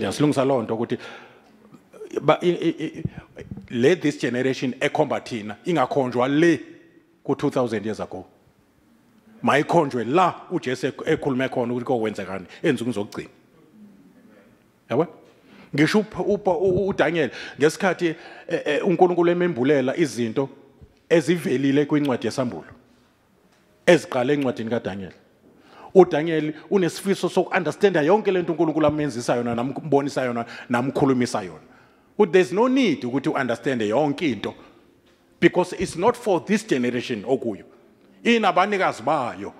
Speaker 1: Ya silungisa loo nto ukuthi ba- le this generation ekhomba thina ingakhonjwa le ku-2000 years ago. Mayikhonjwe la ujesu ek- ekhulume khona ukuthi kokwenzekani enzuku zokugcina yabo ngisho udaniel ngesikhathi eh, eh, unkulunkulu emembulela izinto ezivelile kwincwadi yesambulo eziqala encwadini kaDaniel. uDaniel unesifiso soku-understanda yonke lento uNkulunkulu amenzisa yona nambonisa yona namkhulumisa yona. There's no need ukuthi u-understande yonke into because it's not for this generation okuyo. Inabanikazi bayo.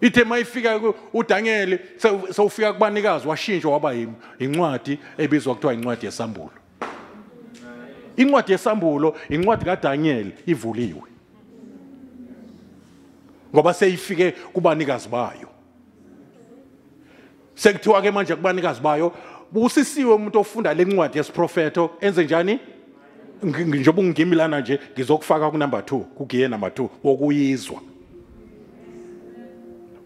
Speaker 1: Ithe mayifika ifika uDaniel sew- sewufika kubanikazi washintshwa waba yincwadi incwadi ebizwa kuthiwa incwadi yesambulo. Incwadi yesambulo incwadi kaDaniel ivuliwe. Ngoba seyifike kubanikazi bayo. Sekuthiwa ke manje kubanikazi bayo busisiwe umuntu ofunda le ncwadi yesiprofeto enze njani? Njengoba ungimi lana nje ngizokufaka kunumber two kugiye number two wokuyizwa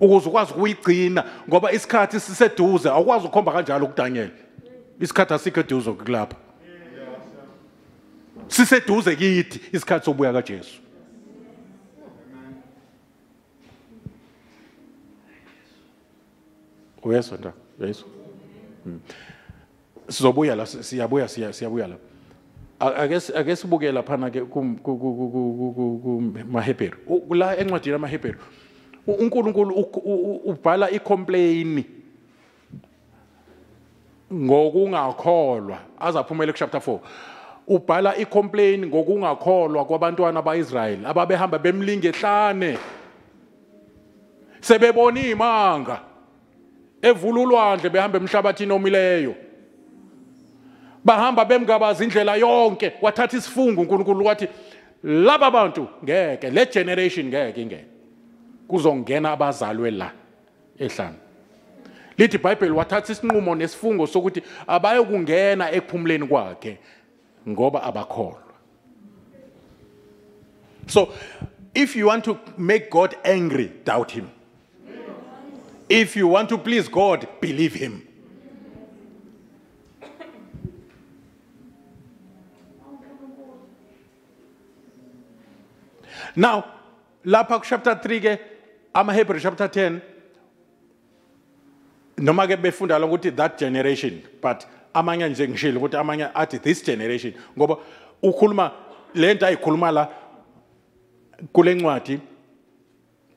Speaker 1: ukuze ukwazi ukuyigcina ngoba isikhathi siseduze awukwazi ukukhomba kanjalo kuDaniel isikhathi asikho eduze kulapha siseduze kithi isikhathi sobuya kaJesu uyezwa nta Mm. sizobuya la si- siyabuya siya- siyabuya la ake sibukela laphana ke kumahebheru la encwadini yamahebheru u- unkulunkulu ubhala icomplain ngokungakholwa azaphumela kuchapter 4 ubhala icomplain ngokungakholwa kwabantwana baIsrael ababehamba bemlinge ehlane sebebona imanga evula ulwandle behamba emhlabathini omileyo. Bahamba bemgabaza indlela yonke wathatha isifungo uNkulunkulu wathi laba bantu ngeke le generation ngeke ingene. Kuzongena abazalwe la ehlane lithi iBhayibheli wathatha isinqumo nesifungo sokuthi abayokungena ekuphumuleni kwakhe ngoba abakholwa. So if you want to make God angry doubt him. If you want to please God believe him. Now, lapha chapter 3 ke amaHebrew chapter 10 noma ke befunda ukuthi that generation but amanye nje ukuthi amanye athi this generation ngoba ukhuluma lento ayikhuluma la kule ncwadi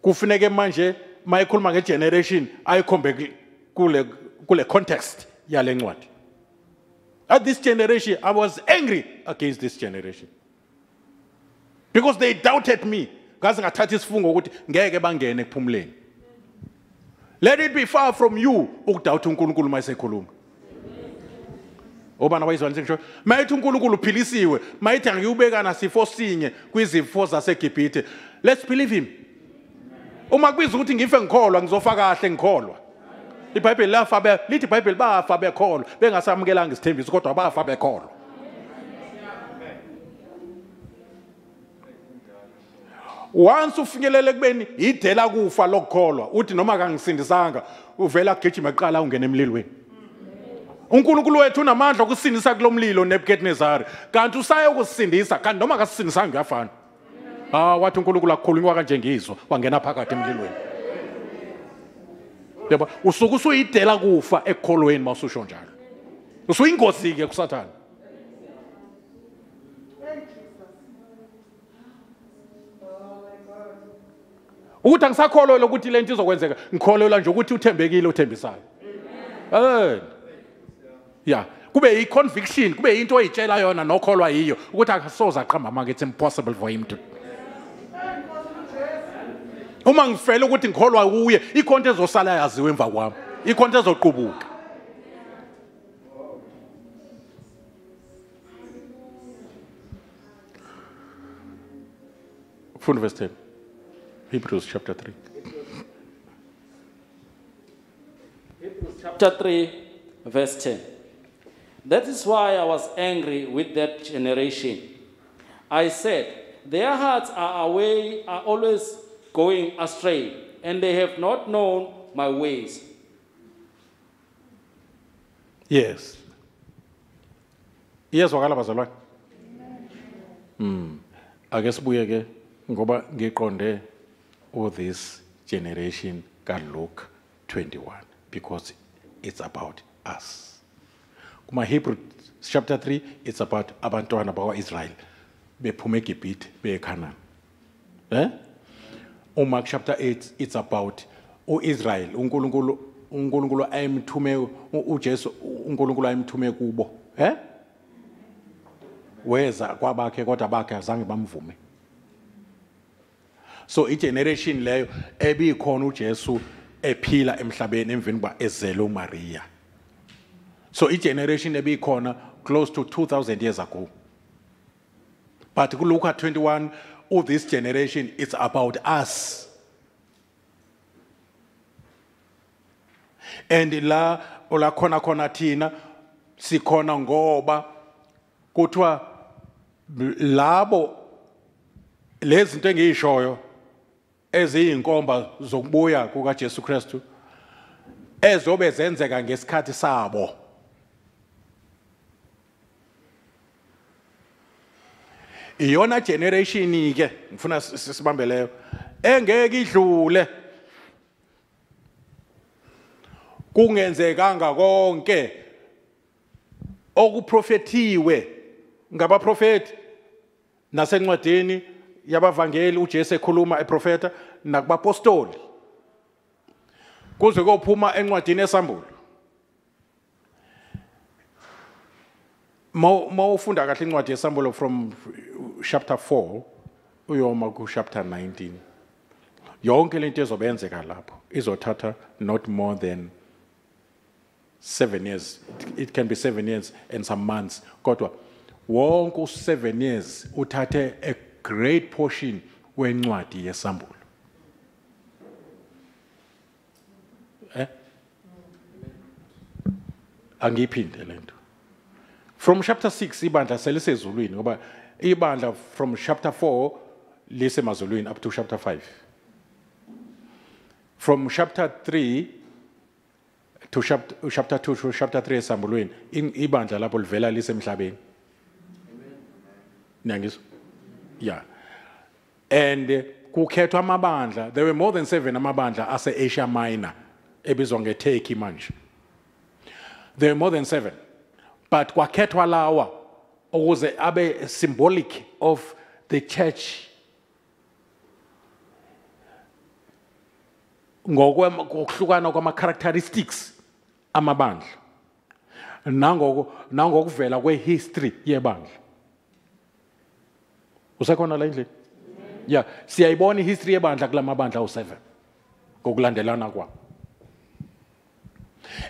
Speaker 1: kufuneke manje mayikhuluma ngegeneration ayikhombe ku- kule kule context yale ncwadi. At this generation i was angry against this generation. Because they doubted me ngaze ngathatha isifungo ukuthi ngeke bangene ekuphumuleni. Let it be far from you ukudawutha uNkulunkulu mayisekhuluma obana bayizwani sengisho mayithi uNkulunkulu uphilisiwe mayithi angiyubekana sifo sinye kwizifo zaseGibhithe. Let's believe him. Uma kubiza ukuthi ngife ngikholwa ngizofa kahle ngikholwa. iBhayibheli lafa lithi iBhayibheli bafa bekholwa bengasamukelanga isithembiso kodwa bafa bekholwa. Once ufinyelele kubeni idela kufa lokukholwa uthi noma kangisindisanga uvela agijima kuqala ungena emlilweni. uNkulunkulu wethu unamandla okusindisa kulo mlilo Nebuchadnezzar kanti usaya ukusindisa kanti noma akasindisanga uyafana ah wathi uNkulunkulu akukhulunywa kanjengizwa wangena phakathi emlilweni. Yebo usuke usuyidela kufa ekukholweni mawususho njalo. Usuyingozi ke ukuthi angisakholwa ukuthi lento izokwenzeka. Ngikholelwa nje ukuthi uthembekile uthembisayo. Eh ya kube i-conviction kube into oyitshela yona nokholwa yiyo ukuthi akasoze aqamba amake it's impossible for him to. Uma ngifele ukuthi ngikholwa kuye ikhonto ezosala yaziwe emva kwami. Ikhonto ezoqubuka. Funda verse 10 hebrews chapter 3
Speaker 2: Chapter 3, verse 10. That is why I was angry with that generation. I said, Their hearts are away, are always going astray, and they have not known my ways.
Speaker 1: yes iyezwakala bazalwane mm ake sibuye ke ngoba ngiqonde all this generation can look 21 because it's about us. Kuma Hebrew chapter 3 it's about abantwana bakwaIsrael bephume eGibhithe beye kana. eh? uMark chapter 8 it's about uIsrael uNkulunkulu uNkulunkulu ungulungulu, uJesu uNkulunkulu ayemthume kubo. Eh? Weza kwabakhe kodwa bakhe azange bamvume so igeneration leyo ebikhona uJesu ephila emhlabeni emveni kuba ezelwe uMaria so igeneration ebikhona close to 2000 years ago. But kuLuka 21 all this generation it's about us. And la ola khona khona thina sikhona ngoba kuthiwa labo lezi zinto engiyishoyo eziyinkomba zokubuya kukaJesu Kristu ezobe zenzeka ngesikhathi sabo. Iyona generation ke ngifuna sibambe leyo engeke idlule. Kungenzekanga konke okuprofethiwe ngabaprofeti nasencwadini yabavangeli uJesu ekhuluma eprofeta nakubapostoli. Kuze kophuma encwadini esambulo. Mawufunda kahle incwadi yesambulo from chapter 4 uyoma ku chapter 19 yonke lento ezobenzeka lapho izothatha not more than seven years. It, can be seven years and some months. Kodwa wonke u-seven years uthathe a great portion wencwadi yesambulo eh? Angiyiphinde lento from chapter 6 ibandla selisezulwini ngoba ibandla from chapter 4 lisemazulwini up to chapter 5 from chapter 3 to chapter, chapter 2 to chapter 3 esambulweni in- ibandla lapho livela lisemhlabeni. Niyangizwa yeah. And eh, kukhethwa amabandla there were more than 7 amabandla ase-asia minor ebizwa ngeturkey manje. There were more than 7 but kwakhethwa lawa ukuze abe symbolic of the church. Ngokuhlukana kwama-characteristics amabandla. Nangokuvela kwehistory yebandla usekhona la endlini? Yeah siyayibona ihistory yebandla kulamabandla awu7 ngokulandelana kwawo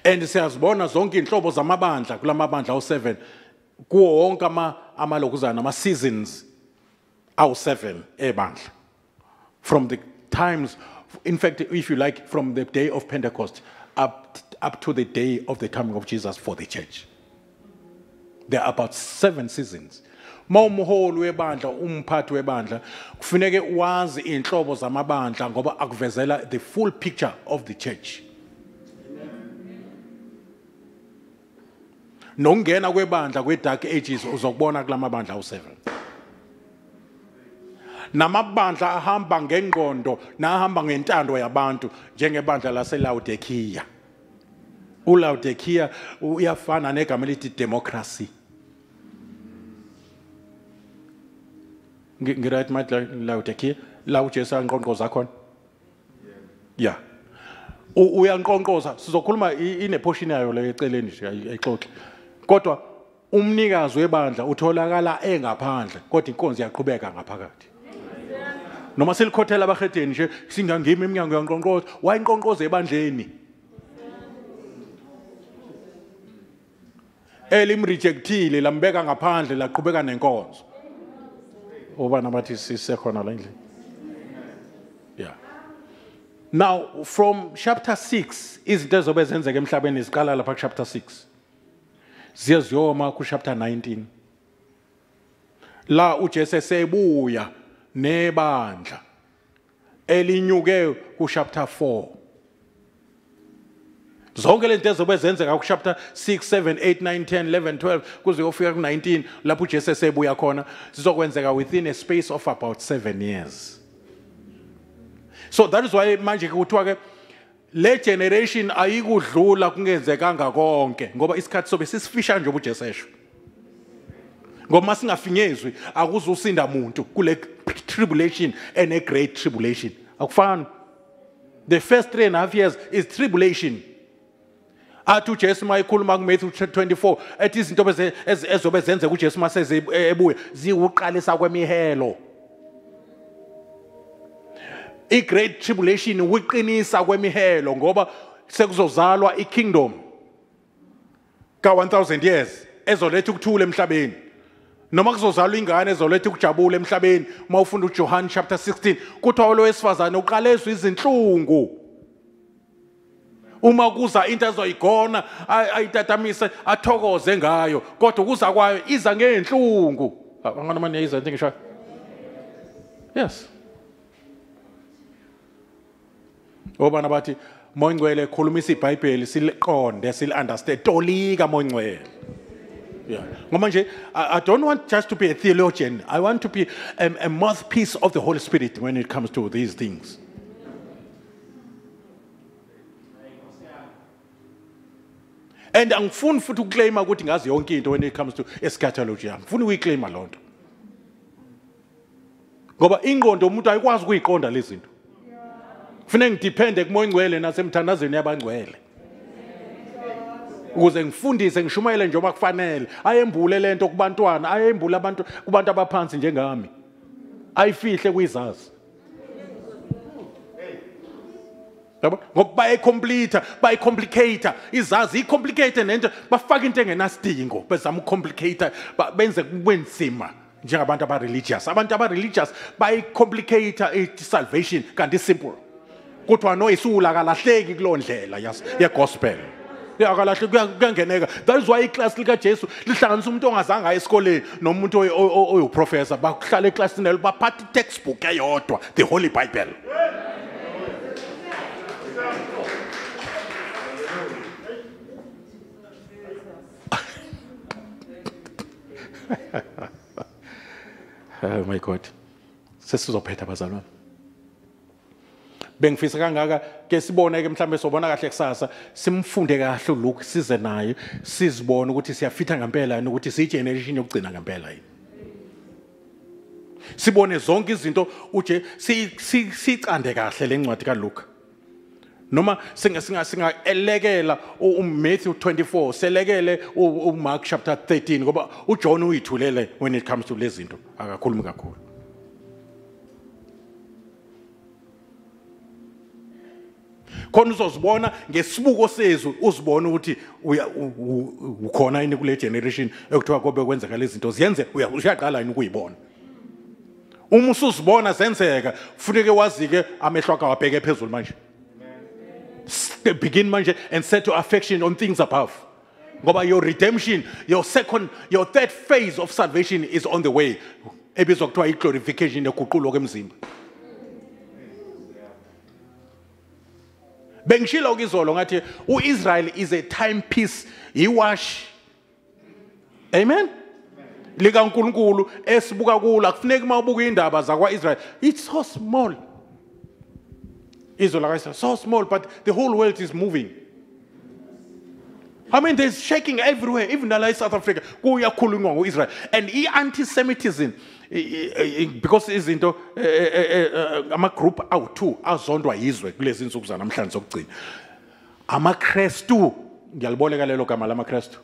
Speaker 1: and siyazibona zonke inhlobo zamabandla kulamabandla awu7 kuwo wonke ama amalokuzana ama seasons awu7 ebandla. From the times in fact if you like from the day of pentecost up up to the day of the coming of jesus for the church. There are about seven seasons mawumholi webandla umphathi webandla kufuneke wazi inhlobo zamabandla ngoba akuvezela the full picture of the church. Nokungena kwebandla kwe-dark ages uzokubona kulamabandla awu-7 namabandla ahamba ngengqondo nahamba ngentando yabantu njengebandla laselaudekiya ulaudekiya uyafana negama elithi democracy Ngi- ngiright la lawudekiya la ujesu anqonqoza khona. Ya. Uyankqonkqoza sizokhuluma ineportion yayo le eceleni nje ayi- ayixoxe. Kodwa umnikazi webandla utholakala engaphandle kodwa inkonzo iyaqhubeka ngaphakathi. Noma selikhothela abahedeni nje singangimi iminyango yanqonqoza wayinqonqoza ebandleni. Elimrejectile lambeka ngaphandle laqhubeka nenkonzo ubana bathi sisekhona la endlini. Yeah. Now from chapter 6 izinto ezobe zenzeka emhlabeni ziqala lapha ku chapter 6 ziye ziyoma ku chapter 19 la uJesu sebuya nebandla elinyuke ku chapter 4 zonke lento ezobe zenzeka ku chapter 6 7 8 9 10 11 12 kuze kufika ku 19 lapho uJesu sebuya khona zizokwenzeka within a space of about 7 years. So that is why manje kuthiwa ke le generation ayikudlula kungenzekanga konke ngoba isikhathi sobe sisifisha nje uJesu esho. Ngoba singafinyezwi akuzusinda umuntu kule tribulation and a great tribulation. Akufani. The first three and a half years is tribulation athi ujesu uma ekhuluma kumatthew 24 ethi izinto beze- ezi- ezobe zenzeka ujesu uma seze ebuya ziwuqalisa kwemihelo. I-great tribulation wiqinisa kwemihelo ngoba sekuzozalwa i-kingdom ka-1000 years ezoletha ukuthula emhlabeni. Noma kuzozalwa ingane ezoletha ukujabula emhlabeni. Uma ufunda uJohn chapter 16 kuthiwa lo wesifazane uqalezwe izinhlungu. Uma kuza into azoyigona ay- ayitatamise athokoze ngayo kodwa ukuza kwayo iza ngenhlungu angana manje iza into engishayo yes obana bathi moyingcwele khulumisa iBhayibheli siliqonde sili-understand tolika moyingcwele Yeah. Nje, I don't want just to be a theologian. I want to be a, a mouthpiece of the Holy Spirit when it comes to these things. And angifuni futhi ukuclaima ukuthi ngazi yonke into when it comes to eschatology. Angifuni ukuyiclaima loo nto. Ngoba ingqondo umuntu ayikwazi ukuyiqonda lezi zinto. Kufanele ngidepende kumoyingcwele nasemthandazweni yabangcwele. ukuze ngifundise ngishumayele njengoba kufanele ayembule lento kubantwana ayembule abantu kubantu abaphansi njengami ayifihle kuyizazi yabo? Ngoba bayayicomplete bayicomplicate izazi icomplicate nento bafaka into engenasidingo bezama ucomplicate ba- benze kube nzima njengabantu aba-religious. Abantu aba-religious bayicomplicate i-salvation kanti simple. Kuthiwa no isula akalahleki kulowo ndlela yegospel. Kuya- kuyangeneka. That is why iklasi likajesu lihlanganisa umuntu ongazange aye esikoleni nomuntu oyiprofessor bahlala eklasini lelo baphatha i-textbook eyodwa the holy bible. oh my god. Sesizophetha bazalwane. Bengifisa kangaka ke sibone ke mhlambe sobona kahle kusasa simfunde kahle uLuke size naye sizibone ukuthi siyafitha ngempela yini ukuthi siyigeneration yokugcina ngempela yini. Sibone zonke izinto uje si- si- sicande kahle lencwadi kaLuke noma singaelekela umatthew 24 selekele Mark chapter 13 ngoba ujohn uyithulele when it comes to le zinto. Akakhulumi kakhulu. Khona uzozibona ngesibuko sezu uzibone ukuthi ukhona yini kule generation ekuthiwa kobe kwenzeka lezi zinto. Ziyenze uyaqala yini ukuyibona. Uma usuzibona zenzeka funeke wazi-ke amehlo akho phezulu manje. Begin manje and set your affection on things above. Ngoba your redemption your second your third phase of salvation is on the way. Ebizwa kuthiwa i-glorification kwemzimba. Bengishilo kizolo ngathi uIsrael is a timepiece iwash. Amen? likaNkuluNkulu esibuka kulo akufuneki mawubuka indaba zakwaIsrael it's so small Israel like so small but the whole world is moving I mean, there's shaking everywhere, even in South Africa. Ngo-Israel. And i-anti-Semitism, i- i- i- because izinto eh, eh, eh, ama-group awu-two azondwa yizwe kulezi nsuku zanamhlanje zokugcina. AmaKrestu, ngiyaliboleka lelo gama lamaKrestu.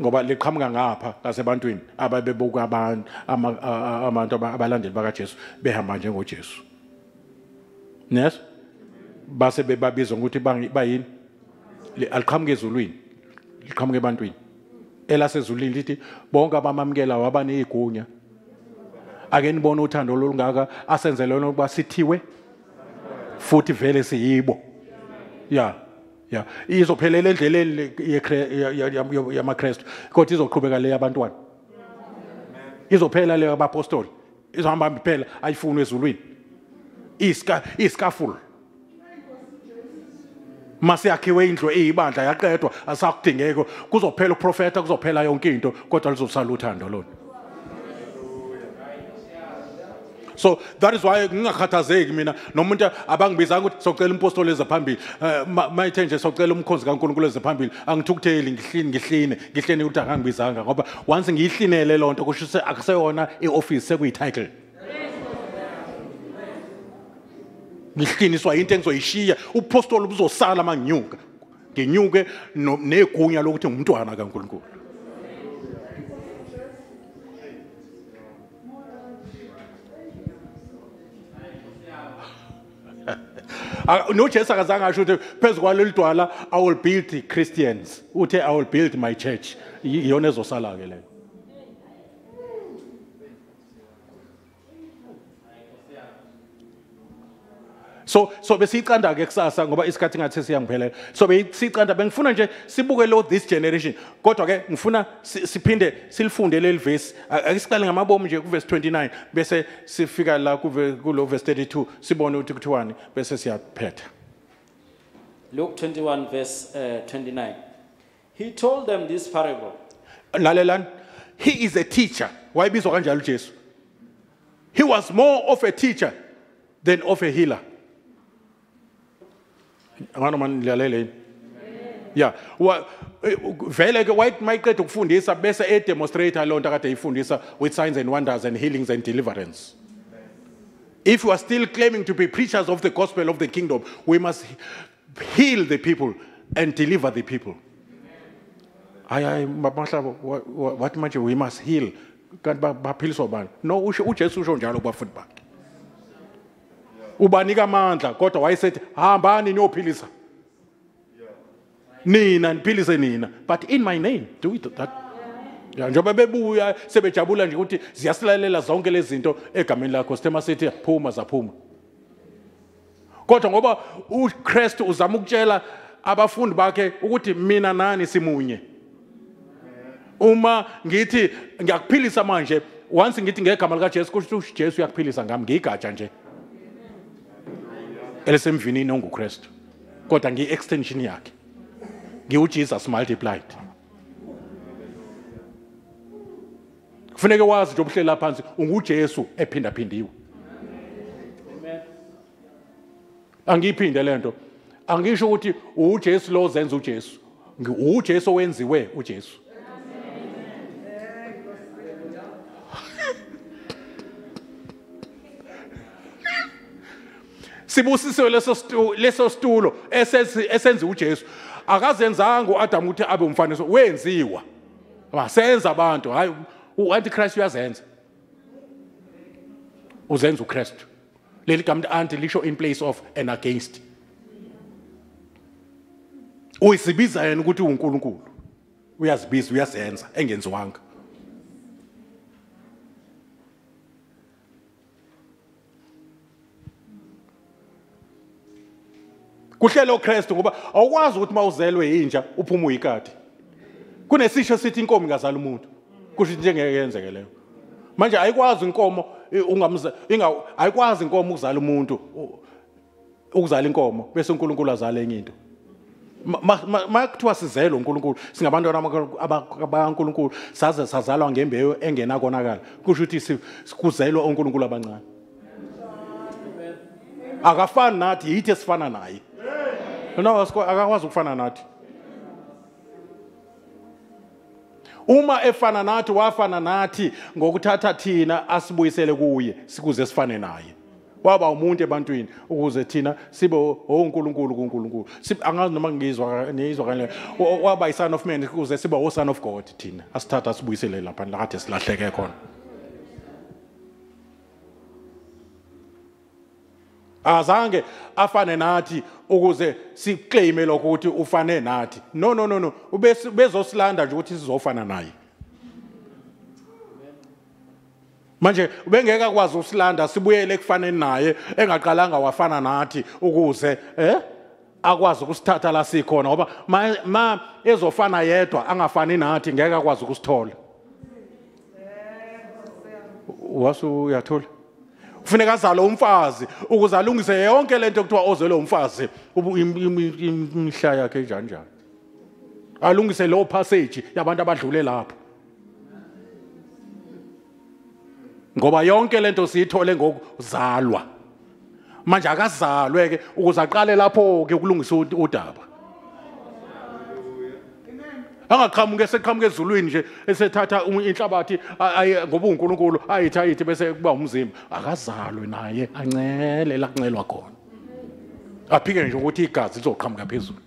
Speaker 1: Ngoba liqhamuka ngapha kasebantwini ababebuka abantu a- a- abantu aba- abalandeli bakaJesu behamba njengoJesu. Yes? Base bebabizwa bangi- bayini? aliqhamuka ezulwini. Liqhamuke ebantwini. Elasezulwini lithi bonke abamamukela wabaneyigunya ake nibone uthando lolungaka asenze lona ukuba sithiwe futhi vele siyibo. Ya ya. Izophelela endleleni yamakrestu kodwa izoqhubeka le yabantwana. Izophela le yabapostoli. Izohamba phela ayifuni ezulwini iska iskafula masiyakhiwe indlu eyibandla yaqedwa asakudingeko kuzophela uprofeta kuzophela yonke into kodwa lizosala uthando lona. So that is why ngingakhathazeki mina. Nomuntu abangibizanga ukuthi socela impostoli ezaphambili Eh, ma- mayithe nje socela umkhonzi kaNkulunkulu ezaphambili angithukutheli ngihline ngihline ngihlene ukuthi akangibizanga ngoba once ngiyihlinele lonto kusho ukuthi akuseyona ioffice sekuyi-title ngihliniswa into engizoyishiya. Upostoli buzosala manginyuka nginyuke no- negunya lokuthi ngumntwana kaNkulunkulu. Ah, nojesu akazange asho ukuthi phezu kwaleli dwala i will build christians. Uthe i will build my church. Iyona ezosala-ke leyo so so besiyicanda ke kusasa ngoba isikhathi ngathi siyangiphelela. So besiyicanda bengifuna nje sibuke lo this generation. Kodwa ke ngifuna si- siphinde silifunde leli verse A- ake siqale ngamabomu nje ku verse 29 bese sifika la kulo verse 32 sibone ukuthi kuthiwani bese siyaphetha.
Speaker 2: Luke 21, verse uh, 29. He told them this parable.
Speaker 1: lalelani he is a teacher. Wayebizwa kanjalo ujesu. He was more of a teacher than of a healer anganoma nilalele yini? Ya eh, vele ke wayethi mayiqeda ukufundisa bese edemonstrate loo nto akade eyifundisa with signs and wonders and healings and deliverance. If we are still claiming to be preachers of the gospel of the kingdom we must heal the people and deliver the people. Hayi hayi wa- wathi manje we must heal. Kanti ba- baphiliswa bani? No ujesu usho njalo kubafundi bakhe ubanika amandla kodwa wayesethi hambani niyophilisa. Nina niphilise nina. But in my name do it that. Ya njengoba bebuya sebejabula nje ukuthi ziyasilalela zonke lezi zinto egameni lakho sithema sithi phuma zaphuma. Kodwa ngoba uKristu uzama ukutshela abafundi bakhe ukuthi mina nani simunye? Uma ngithi ngiyakuphilisa manje once ngithi ngegama likaJesu kusho ukuthi uJesu uyakuphilisa ngami ngiyigatsha nje. Elisemvinini onguKristu kodwa ngiyi-extension yakhe ngiwuJesus multiplied. Kufuneke wazi nje obuhlela phansi unguJesu ephindaphindiwe. Angiyiphinde lento angisho ukuthi uJesu lo zenza uJesu uJesu owenziwe uJesu. Sibusisiwe leso stu- leso esenzi- esenza uJesu. Akazenzanga uAdam ukuthi abe umfaniso wenziwa. Wasenza abantu hayi uantichrist uyazenza. Uzenza uKristu. Leli gama anti lisho in place of and against. Uyizibiza yena ukuthi uNkulunkulu. Uyazibiza uyazenza engenziwanga. Kuhlelo uKristu ngoba awukwazi ukuthi mawuzelwe yinja uphume uyikati. Kunesisho sithi inkomo ingazala umuntu. Kusho into engeke yenzeke leyo. Manje ayikwazi inkomo ayikwazi inkomo ukuzala umuntu ukuzala inkomo bese uNkulunkulu azale enye into. Ma- ma- ma kuthiwa sizelwe uNkulunkulu singabantwana bakaNkulunkulu saze sazalwa ngembewu engenakonakala. Kusho ukuthi kuzelwa uNkulunkulu abancane. Akafani nathi yithi esifana naye akakwazi ukufana nathi uma efana nathi wafana nathi ngokuthatha thina asibuyisele kuye sikuze sifane naye. Waba umuntu ebantwini ukuze thina sibe onkulunkulu kuNkulunkulu. Angazi noma ngizwa kanye waba yi-son of man ukuze sibe o-son of god thina. Asithatha asibuyisele lapha lakade silahleke khona azange afane nathi ukuze siclaime lokho ukuthi ufane nathi. No no no no. Bezosilanda nje ukuthi sizofana naye. Manje ubengeke akwazi usilanda sibuyele ekufaneni naye engaqalanga wafana nathi ukuze eh akwazi ukusithatha la sikhona ngoba ma, ma ezofana yedwa angafani nathi ngeke akwazi ukusithola. Wasu uyathola? Kufuneka azale umfazi ukuze alungise yonke lento kuthiwa ozelwe umfazi imihla yakhe njani njani alungise lo passage yabantu abadlule lapho. Ngoba yonke lento siyithole ngokuzalwa. Manje akazalwe ke ukuze aqale lapho ke ukulungisa ud- udaba. Angaqhamuke seqhamuke ezulwini nje esethatha inhlabathi ngoba uNkulunkulu ayithi ayithi bese kuba umzimba. Akazalwe naye ancele la kuncelwa khona. Aphike nje ukuthi igazi lizoqhamuka phezulu.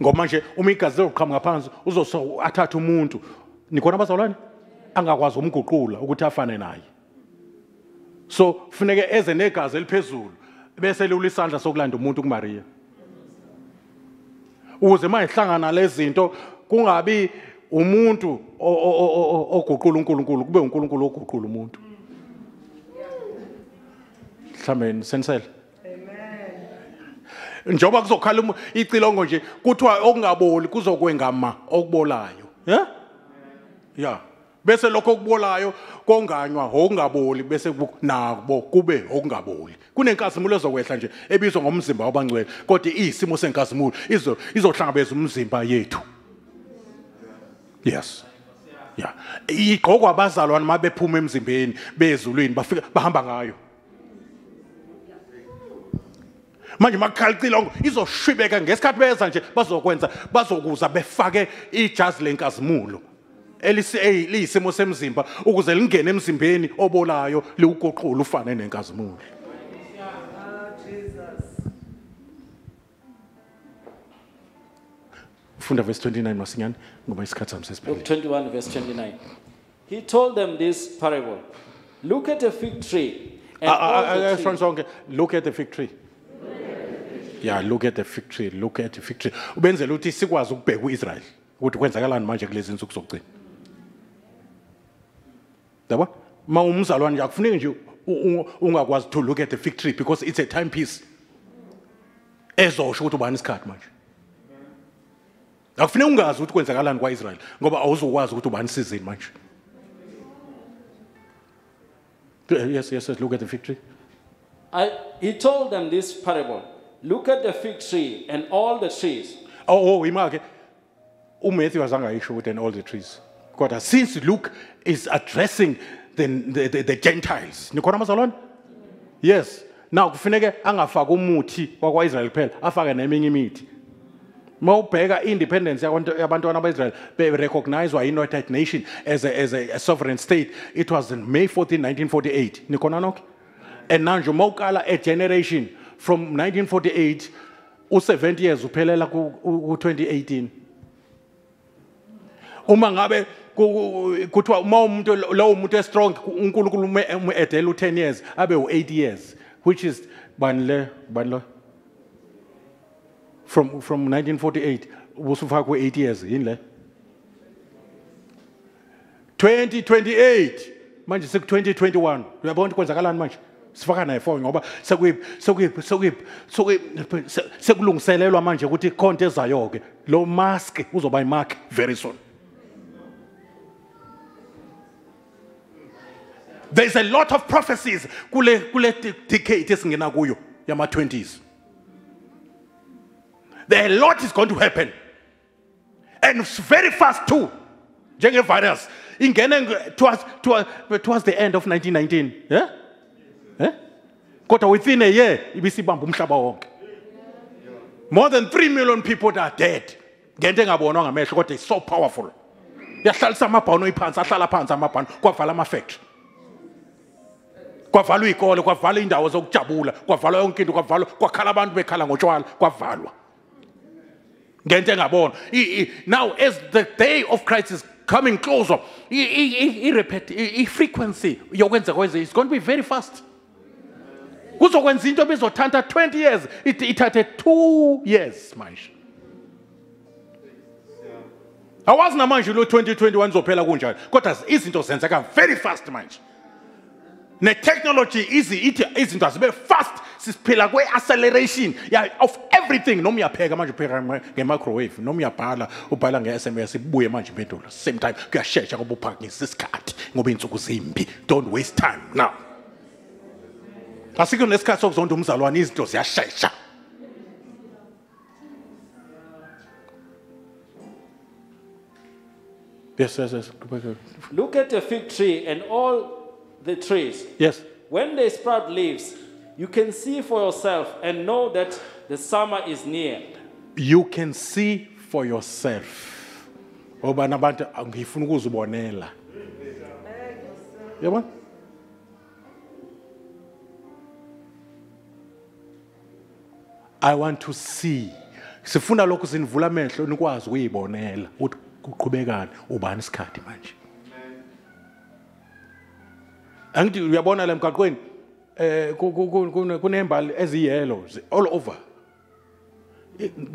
Speaker 1: Ngoba manje uma igazi lizoqhamuka phansi uzoso athatha umuntu. Nikhona abazalwane? Angakwazi umguqula ukuthi afane naye. So kufuneke eze negazi eliphezulu bese liwula isandla sokulanda umuntu kuMaria ukuze mayihlangana lezinto kungabi umuntu oguqula uNkulunkulu kube uNkulunkulu oguqula umuntu. Mhlambe senisele amen. Njoba kuzokhala icilongo nje kuthiwa okungaboli kuzokwengama okubolayo yeah yeah bese lokho okubolayo konganywa okungaboli bese nabo kube okungaboli kunenkazimulo ezokwehla nje ebizwa ngomzimba wabangcwele kodwa iyisimo senkazimulo izo izohlangabeza umzimba yethu. Yes. Ya. Igqokwa abazalwane mabephuma emzimbeni bezulwini bafika bahamba ngayo. Manje makukhala icilongo izoshwibeka ngesikhathi beza nje bazokwenza bazokuza befake ijazi lenkazimulo. Elisi ey- liyisimo semzimba ukuze lingene emzimbeni obolayo liwugoqula ufane nenkazimulo funda verse 29 masinyane ngoba isikhathi sami sesiphelile
Speaker 2: 21, verse 29. He told them this parable Look at a fig tree. And
Speaker 1: ah, ah,
Speaker 2: ah,
Speaker 1: ah
Speaker 2: trees-
Speaker 1: Sonke, look at the fig tree. Yeah, look at the fig tree, look at the fig tree. Ubenzela ukuthi sikwazi ukubheka uIsrael ukuthi kwenzakalani manje kulezi insuku zokugcina. Yabo? Ma umzalwane nje akufuneki nje ungakwazi to look at the fig tree because it's a timepiece. Ezosho ukuthi ubani isikhathi manje. Akufuneki ungazi ukuthi kwenzakalani kwaIsrael ngoba awuzokwazi ukuthi ubani season manje. Eh, yes, yes, yes, look at the fig tree.
Speaker 2: I, he told them this parable Look at the fig tree and all the trees.
Speaker 1: Oh, oh, imake. uMatthew azangayisho ukuthi and all the trees. Kodwa since Luke is addressing the, the, the, the Gentiles. Nikhona abazalwane? Yes. Now kufuneke angafaki umuthi wakwa-Israel kuphela, afake neminye imithi. Mawubheka independence yabantu yabantwana baIsrael be recognized United Nation as a, as a, sovereign state. It was in May 14, 1948. Nikhona nokho? And manje mawukala a generation from 1948 u70 years uphelela ku ku- ku 2018. Uma ngabe kuthiwa uma umuntu lowo umuntu estrong uNkulunkulu edela u10 years abe u8 years which is bani le bani lo? From from 1948 ubusufakwe 8 years yini le? 2028 manje seku 2021 uyabona ukuthi kwenzakalani manje? Sifaka naye phone ngoba sekulungiselelwa manje ukuthi ikhonto ezayo ke lo mask uzoba imark very soon There's a lot of prophecies kule kule de- decade esingena kuyo yama 20s. There a lot is going to happen. And very fast too. Njenge virus ingene nge- towards towards towards the end of 1919, yeah? Eh? Kodwa within a year ibisibamba umhlaba wonke. More than 3 million people are dead. Ngento engabonwa ngamehlo kodwa it's so powerful. Yahlalisa amabhano iphansi, ahlala phansi amabhano kwavala ama factory. Kwavalwa iy'kole kwavalwa iy'ndawo zokujabula kwavalwa yonke into kwavalwa kwakhala abantu bekhala ngotshwala kwavalwa. Ngento engabona. Now as the day of christ is coming closer i-frequency yokwenza kweze is going to be very fast. Kuzokwenza into ebizothatha 20 years it- ithathe two years manje. Awazi namanje lo 2021 izophela kunjani kodwa izinto zenzeka very fast manje ne-technology izi ithi izinto azibe fast sisiphila kwe-acceleration. Of everything. Noma uyapheka manje upheka nge- nge-microwave noma uyabhala ubhala nge-sms ibuye manje impendulo same time kuyashesha ngoba uphakangisa isikhathi ngoba iy'nsuku zimbi. Don't waste time now. Asikho nesikhathi sokuzonda umzalwane izinto ziyashesha. Yes yes yes.
Speaker 2: Look at the fig tree and all the trees.
Speaker 1: yes.
Speaker 2: When they sprout leaves, you can see for yourself and know that the summer is near.
Speaker 1: you can see for yourself. Oh, Nabantu ngifuna ukuzibonela. Yabona? I want to see. Sifuna lokhu sinivula amehlo nikwazi ukuyibonela. Ukuthi kuqhubekani ubani isikhathi manje angithi uyabona la emgaqweni eh ku- ku- ku- kune- kunembali eziyellow zi- all over.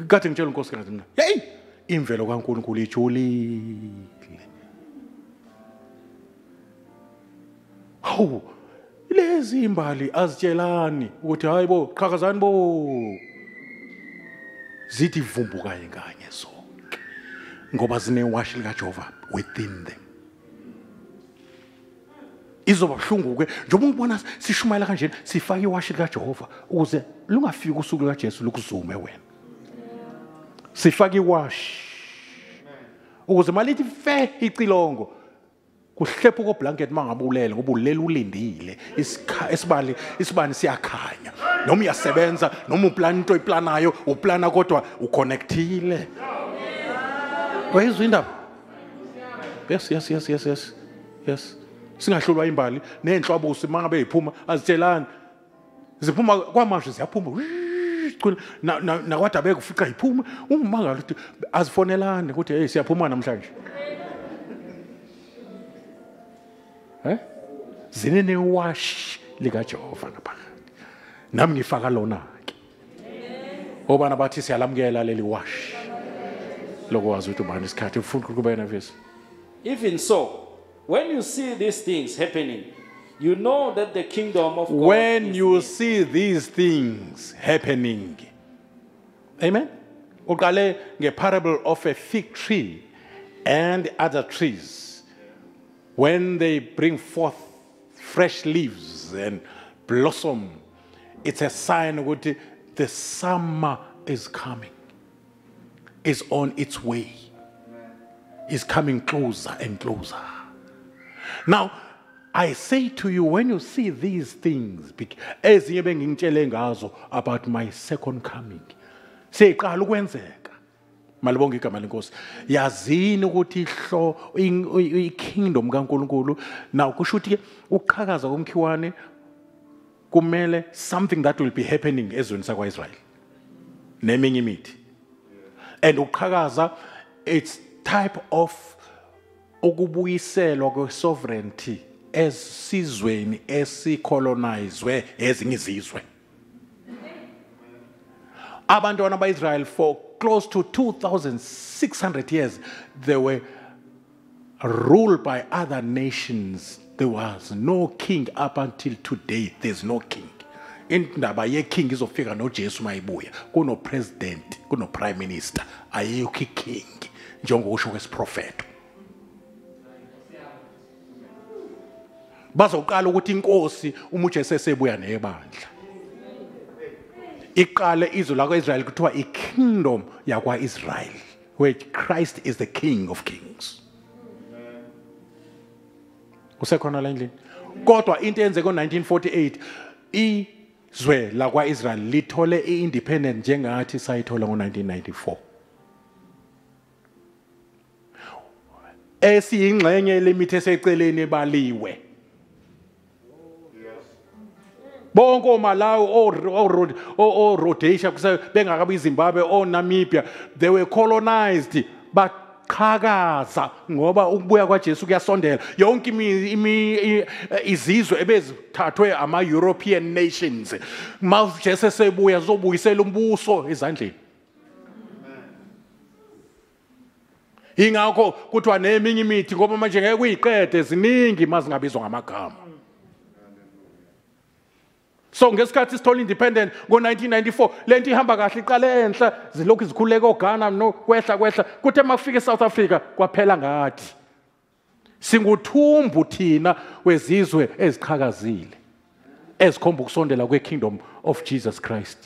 Speaker 1: Kade ngitshela unkosikazi mina hey imvelo kaNkuluNkulu ijulile hawu lezi imbali azitshelani ukuthi hayibo qhakazani bo. Zithi vumbuka inganye zonke ngoba zinewashi likaJehova within them. Izoba buhlungu ke njengoba ngibona sishumayela kanjena sifaka iwashi likaJehova ukuze lungafiki usuku likaJesu lukuzume wena. Sifaka iwashi ukuze malithi fe icilongo kuhlepha ko blanket mangabulele ngoba ulela ulindile. Isibali isibani siyakhanya. Noma uyasebenza noma uplana into iplanayo uplana kodwa uconnectile. Wayizwa indaba? Yes yes yes yes yes yes. singahlolwa imbali ney'nhlwabusi uma ngabe azitshelani. Ziphuma kwamanje ziyaphuma. Nakwade abekufica yiphuma ungumangalo ukuthi azifonelani ukuthi hey siyaphuma namhlanje. Um zinenewashi likajehova ngaphakathi. Nami ngifaka lona-ke. Obana bathi siyalamukela leli washi lokwazi ukuthi ubani isikhathi. Ufuna ukuthi kube
Speaker 2: even so when you see these things happening, you know that the kingdom of God
Speaker 1: when you
Speaker 2: near.
Speaker 1: see these things happening amen? Uqale ngeparable of a fig tree and other trees. When they bring forth fresh leaves and blossom it's a sign ukuthi the summer is coming. Is on its way. Is coming closer and closer now, I say to you, when you see these things, ezinye bengingitshele about my second coming, seyiqala ukwenzeka. Malibonga igama lenkosi. Yazini ukuthi ihlo i-kingdom kaNkuluNkulu now kusho ukuthi ukuqhakaza komkhiwane kumele something that will be happening ezweni sakwa-Israel. Neminye imithi. And ukuqhakaza it's type of ukubuyiselwa kwesovereignty esizweni esicolonizwe ezinye izizwe. Abantwana baIsrael for close to 2600 years they were ruled by other nations. There was no king up until today there's no king. In indaba yeking izofika nojesu mayibuya kunopresident kunoprime minister ayikho iking njengokusho kwesiprofeto bazoqala ukuthi inkosi uma ujesu esebuya nebandla. Iqale izwe lakwa-israyeli kuthiwa i-kingdom yakwa-israyeli where christ is the king of kings. Usekhona la endlini? Kodwa into eyenzeke ngo-1948 izwe lakwa-israyeli lithole i-independent njengathi sayithola ngo-1994 esiyingxenye lemithi eseceleni ebaliwe bonke omalawi orhodesia bengakabi izimbabwe onamibia they were colonized. Baqhakaza ngoba ukubuya kwajesu kuyasondela. Yonke izizwe ebezithathwe ama-european nations. Ma ujesu esebuya zobuyisela umbuso ezandleni. Ingakho kuthiwa neminye imithi ngoba manje ngeke kuyiqede ziningi uma zingabizwa ngamagama. So ngesikhathi sithola independent ngo-1994 le nto ihamba kahle iqale enhla zilokhu zikhululeka ogana no kwehla kuthe uma kufika e-south africa kwaphela ngathi singuthumbu thina wezizwe eziqhakazile ezikhomba ukusondela kwe-kingdom of jesus christ.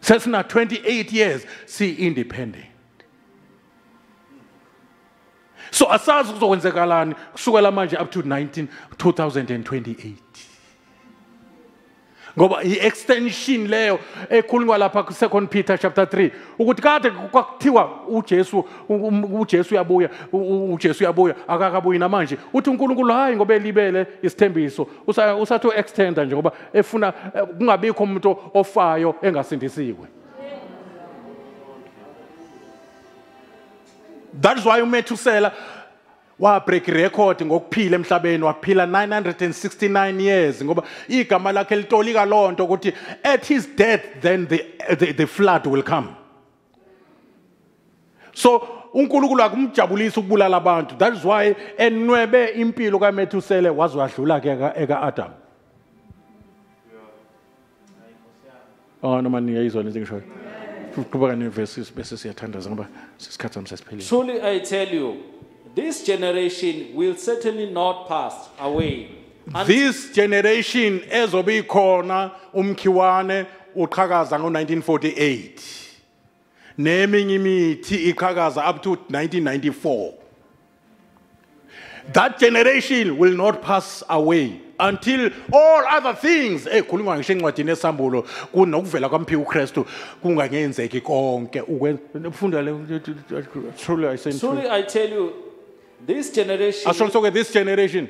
Speaker 1: Sesina 28 years si-independent so asazi kuzokwenzekalani kusukela manje up to 19 2028 ngoba i-extension leyo ekhulunywa lapha ku-second peter chapter 3 ukuthi kade kwakuthiwa ujesu ujesu uyabuya ujesu uyabuya akakabuyi namanje. Uthi unkulunkulu hhayi ngoba elibele isithembiso usa- usathi u-extenda nje ngoba efuna kungabikho umuntu ofayo engasindisiwe. That's why uMethusela wabreak record ngokuphila emhlabeni waphila 969 years ngoba igama lakhe litolika lonto ukuthi at his death then the, the, the flood will come. So uNkulunkulu akumjabulisa ukubulala abantu. That is why enwebe impilo kaMethusela waze wadlula ke eka- eka Adam. Oh noma niyayizwa lento engishoyo. Kuba neverses bese siyathandaza ngoba sisikhathi sami sesiphelile.
Speaker 2: Truly I tell you, this generation will certainly not pass away.
Speaker 1: This generation ezobe ikhona umkhiwane uqhakaza ngo1948 neminye imithi iqhakaza up to 1994 That generation will not pass away until all other things. Eh, Ekhulunywa ngisho encwadini esambulo kunokuvela kwamphiwa uKristu kungangenzeki konke. Ukwenza funda le truly I say
Speaker 2: Truly I tell you, this generation
Speaker 1: Asho this generation?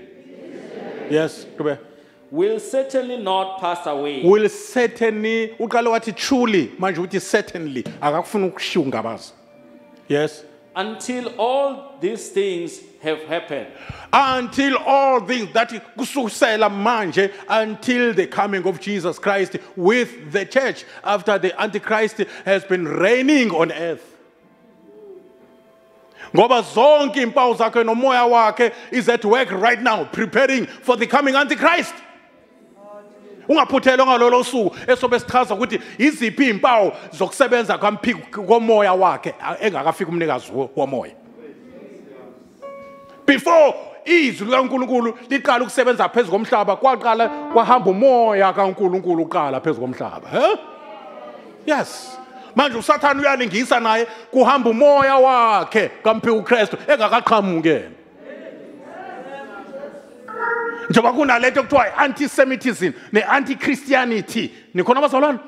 Speaker 1: Yes kube
Speaker 2: will certainly not pass away.
Speaker 1: will certainly uqale wathi truly manje uthi certainly akakufuna ukushunga bazi yes
Speaker 2: until all these things have happened.
Speaker 1: until all things that kususela manje until the coming of Jesus Christ with the church after the antichrist has been reigning on earth ngoba zonke impawu zakhe nomoya wakhe is at work right now preparing for the coming antichrist ungaphuthelwa ngalolo suku esobe sichaza ukuthi iziphi izimpawu zokusebenza kwamphiko komoya wakhe engakafika umnikazi wo- womoya. Before izwi likaNkuluNkulu liqala ukusebenza phezulu komhlaba kwaqala kwahamba umoya kaNkuluNkulu uqala phezulu komhlaba he? Yes. Manje usathana uyalingisa naye kuhamba umoya wakhe kamphiko uKristu engakaqhamuki yena. Njengoba kunalento ekuthiwa i-anti-semitism ne-anti-christianity nikhona abazalwane?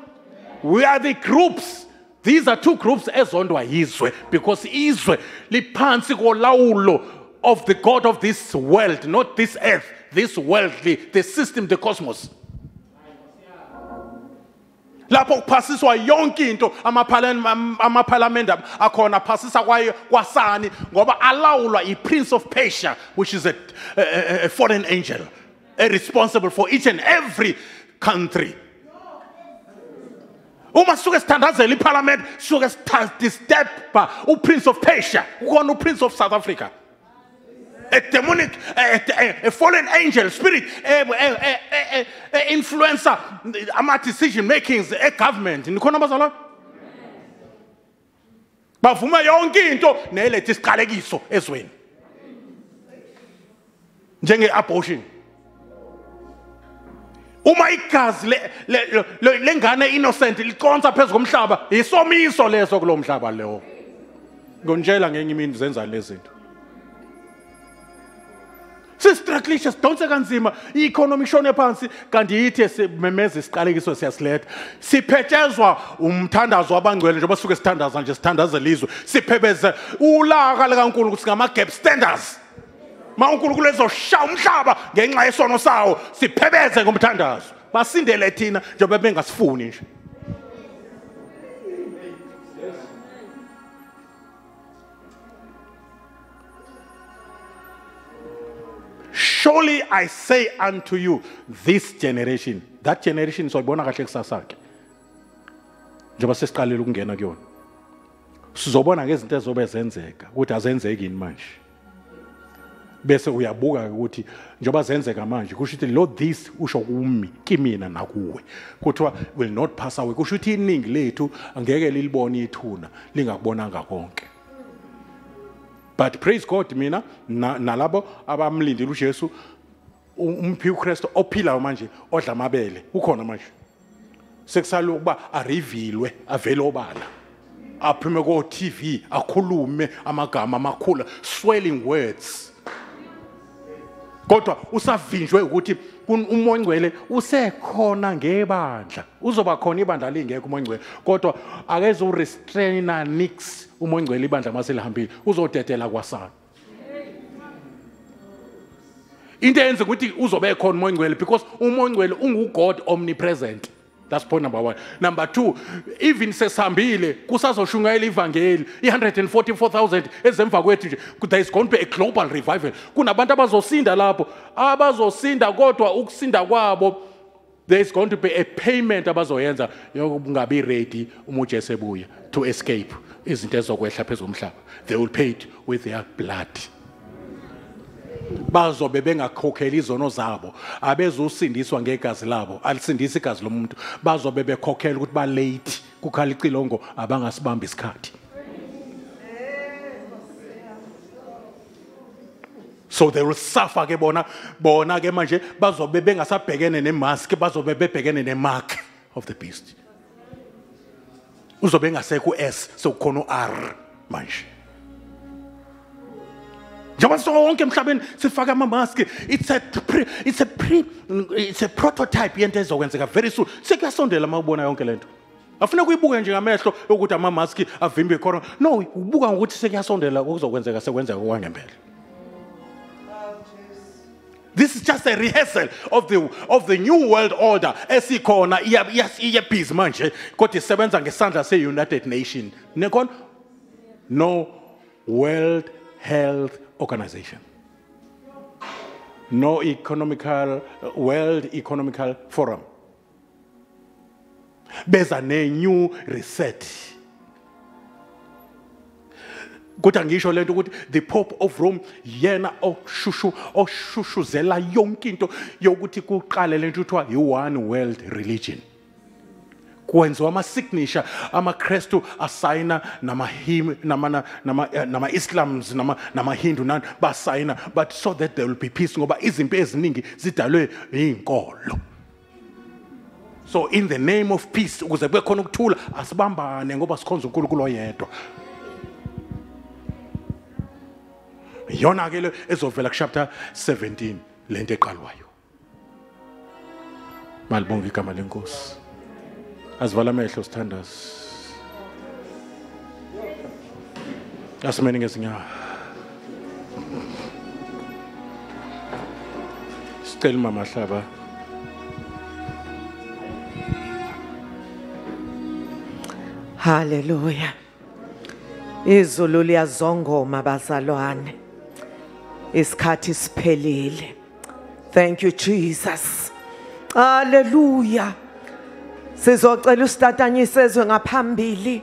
Speaker 1: We are the groups. These are two groups ezondwa yizwe because izwe liphansi kolawulo of the god of this world not this earth this worldly the system the cosmos lapho kuphasiswa yonke into amaphalam- am- amaphalamende akhona aphasisa kwayo kwasani ngoba alawulwa i-prince of persia which is a, a, a- a foreign angel responsible for each and every country. Uma sisuke sithandazela iphalamende sisuke sidistebha uprince of persia ukhona uprince of south africa a demonic, a, a, a fallen angel spirit, a, a, a, a, a influencer, ama decision makings, a government. Nikhona bazalwane? Bavuma yonke into nelethe isiqalekiso ezweni. Njenge abortion. Uma igazi le- le- le- lengane innocent liconsa phezu komhlaba, isomiso leso kulomhlaba lewo. Ngonjela ngenye imini zenza lezi zinto. Sistruglisha sidonse kanzima i-economy ishone phansi. Kanti yithi simemeza isiqalekiso siyasiletha siphetshezwa umthandazo wabangcwele njengoba suke sithandaza nje sithandazela izwe siphebeze ulaka likankulunkulu singama-gap standards. Ma unkulunkulu ezoshaya umhlaba ngenxa yesono sawo siphebeze ngomthandazo. Basindele thina njengoba bengasifuni nje. Surely I say unto you, this generation, that generation so soyibona kahle kusasa ke. Njengoba sesiqalile ukungena kuyona. Sizobona ngezinto ezobe zenzeka ukuthi azenzeki yini manje. Bese uyabuka ukuthi njengoba zenzeka manje kusho ukuthi lo this usho kumi kimina nakuwe. Kuthiwa will not pass away. Kusho ukuthi iningi lethu angeke lilibone ithuna lingakubonanga konke. But praise god mina na- nalabo abamlindile ujesu umphi ukristu ophilayo manje odla amabele. Ukhona manje. Sekusale ukuba arivilwe avele obala. Aphume ko-tv akhulume amagama amakhulu swelling words. Kodwa usavinjwe ukuthi umongcwele usekhona ngebandla. Uzoba khona ibandla lingekho umongcwele. Kodwa akezorestraina nix umongcwele ibandla maselihambile uzodedela kwasana into eyenza ukuthi uzobe khona umongcwele because umongcwele ungugod omnipresent. That's point number one. Number two even sesihambile kusazoshungayela ivangeli i-144000 ezemva kwethu nje. There is going to be a global revival. Kunabantu abazosinda lapho abazosinda kodwa ukusinda kwabo there is going to be a payment abazoyenza. Yokungabi ready umujesu ebuya to escape izinto ezizokwehla phezu komhlaba they will pay it with their blood. Bazobe bengakhokheli izono zabo abezusindiswa ngegazi labo alisindisa igazi lomuntu. Bazobe bekhokhela ukuthi balate kukhala icilongo abangasibambi isikhathi. So they will suffer ke bona bona ke manje bazobe bengasabhekene nemask bazobe bebhekene nemark of the beast uzobe engasekho s sekukhona u-r manje. Njengoba sisuka wonke emhlabeni sifake amamaski it's a pre, it's a pre, it's a prototype yento ezokwenzeka very soon. Sekuyasondela uma ubona yonke lento. Afuneka uyibuke nje ngamehlo ukuthi amamaski avimbe icorona no ubuka ngokuthi sekuyasondela okuzokwenzeka sekwenzeka okwangempela This is just a rehearsal of the of the new world order. Esikhona iyebhizi manje. Kodwa isebenza ngesandla se-United Nation nekona no World Health Organization. No economical World Economical Forum. Beza ne-new reset kodwa ngisho lento ukuthi the pope of rome yena oshushu oshushuzela yonke into yokuthi kuqale lento kuthiwa i-one world religion. Kwenziwa ama-signature amakrestu asayina nama-Him- nama- na- nama- eh, nama-islams nama- namahindu nani basayina. But so that there will be peace ngoba izimpi eziningi zidalwe iy'nkolo so in the name of peace ukuze kube khona ukuthula asibambane ngoba sikhonza unkulunkulu oyedwa yona ke le ezovela kuchapter 17 lento eqalwayo malibonga igama lenkosi. Asivala amehlo sithandazi. Asimene ngezinyawo sicela umama hlaba.
Speaker 3: Hallelujah. Izulu liyazongoma bazalwane. Isikhathi siphelile. Thank you Jesus. Hallelujah. Sizocela usitatanyise ezwe ngaphambili.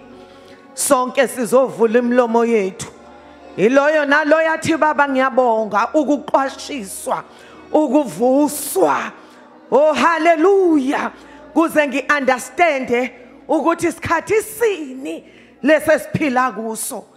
Speaker 3: Sonke sizovula imlomo yethu. Iloyo naloyo athi baba ngiyabonga ukuqwashiswa, ukuvuswa. Oh hallelujah. Kuze ngiunderstande ukuthi isikhathi sini lesesiphila kuso.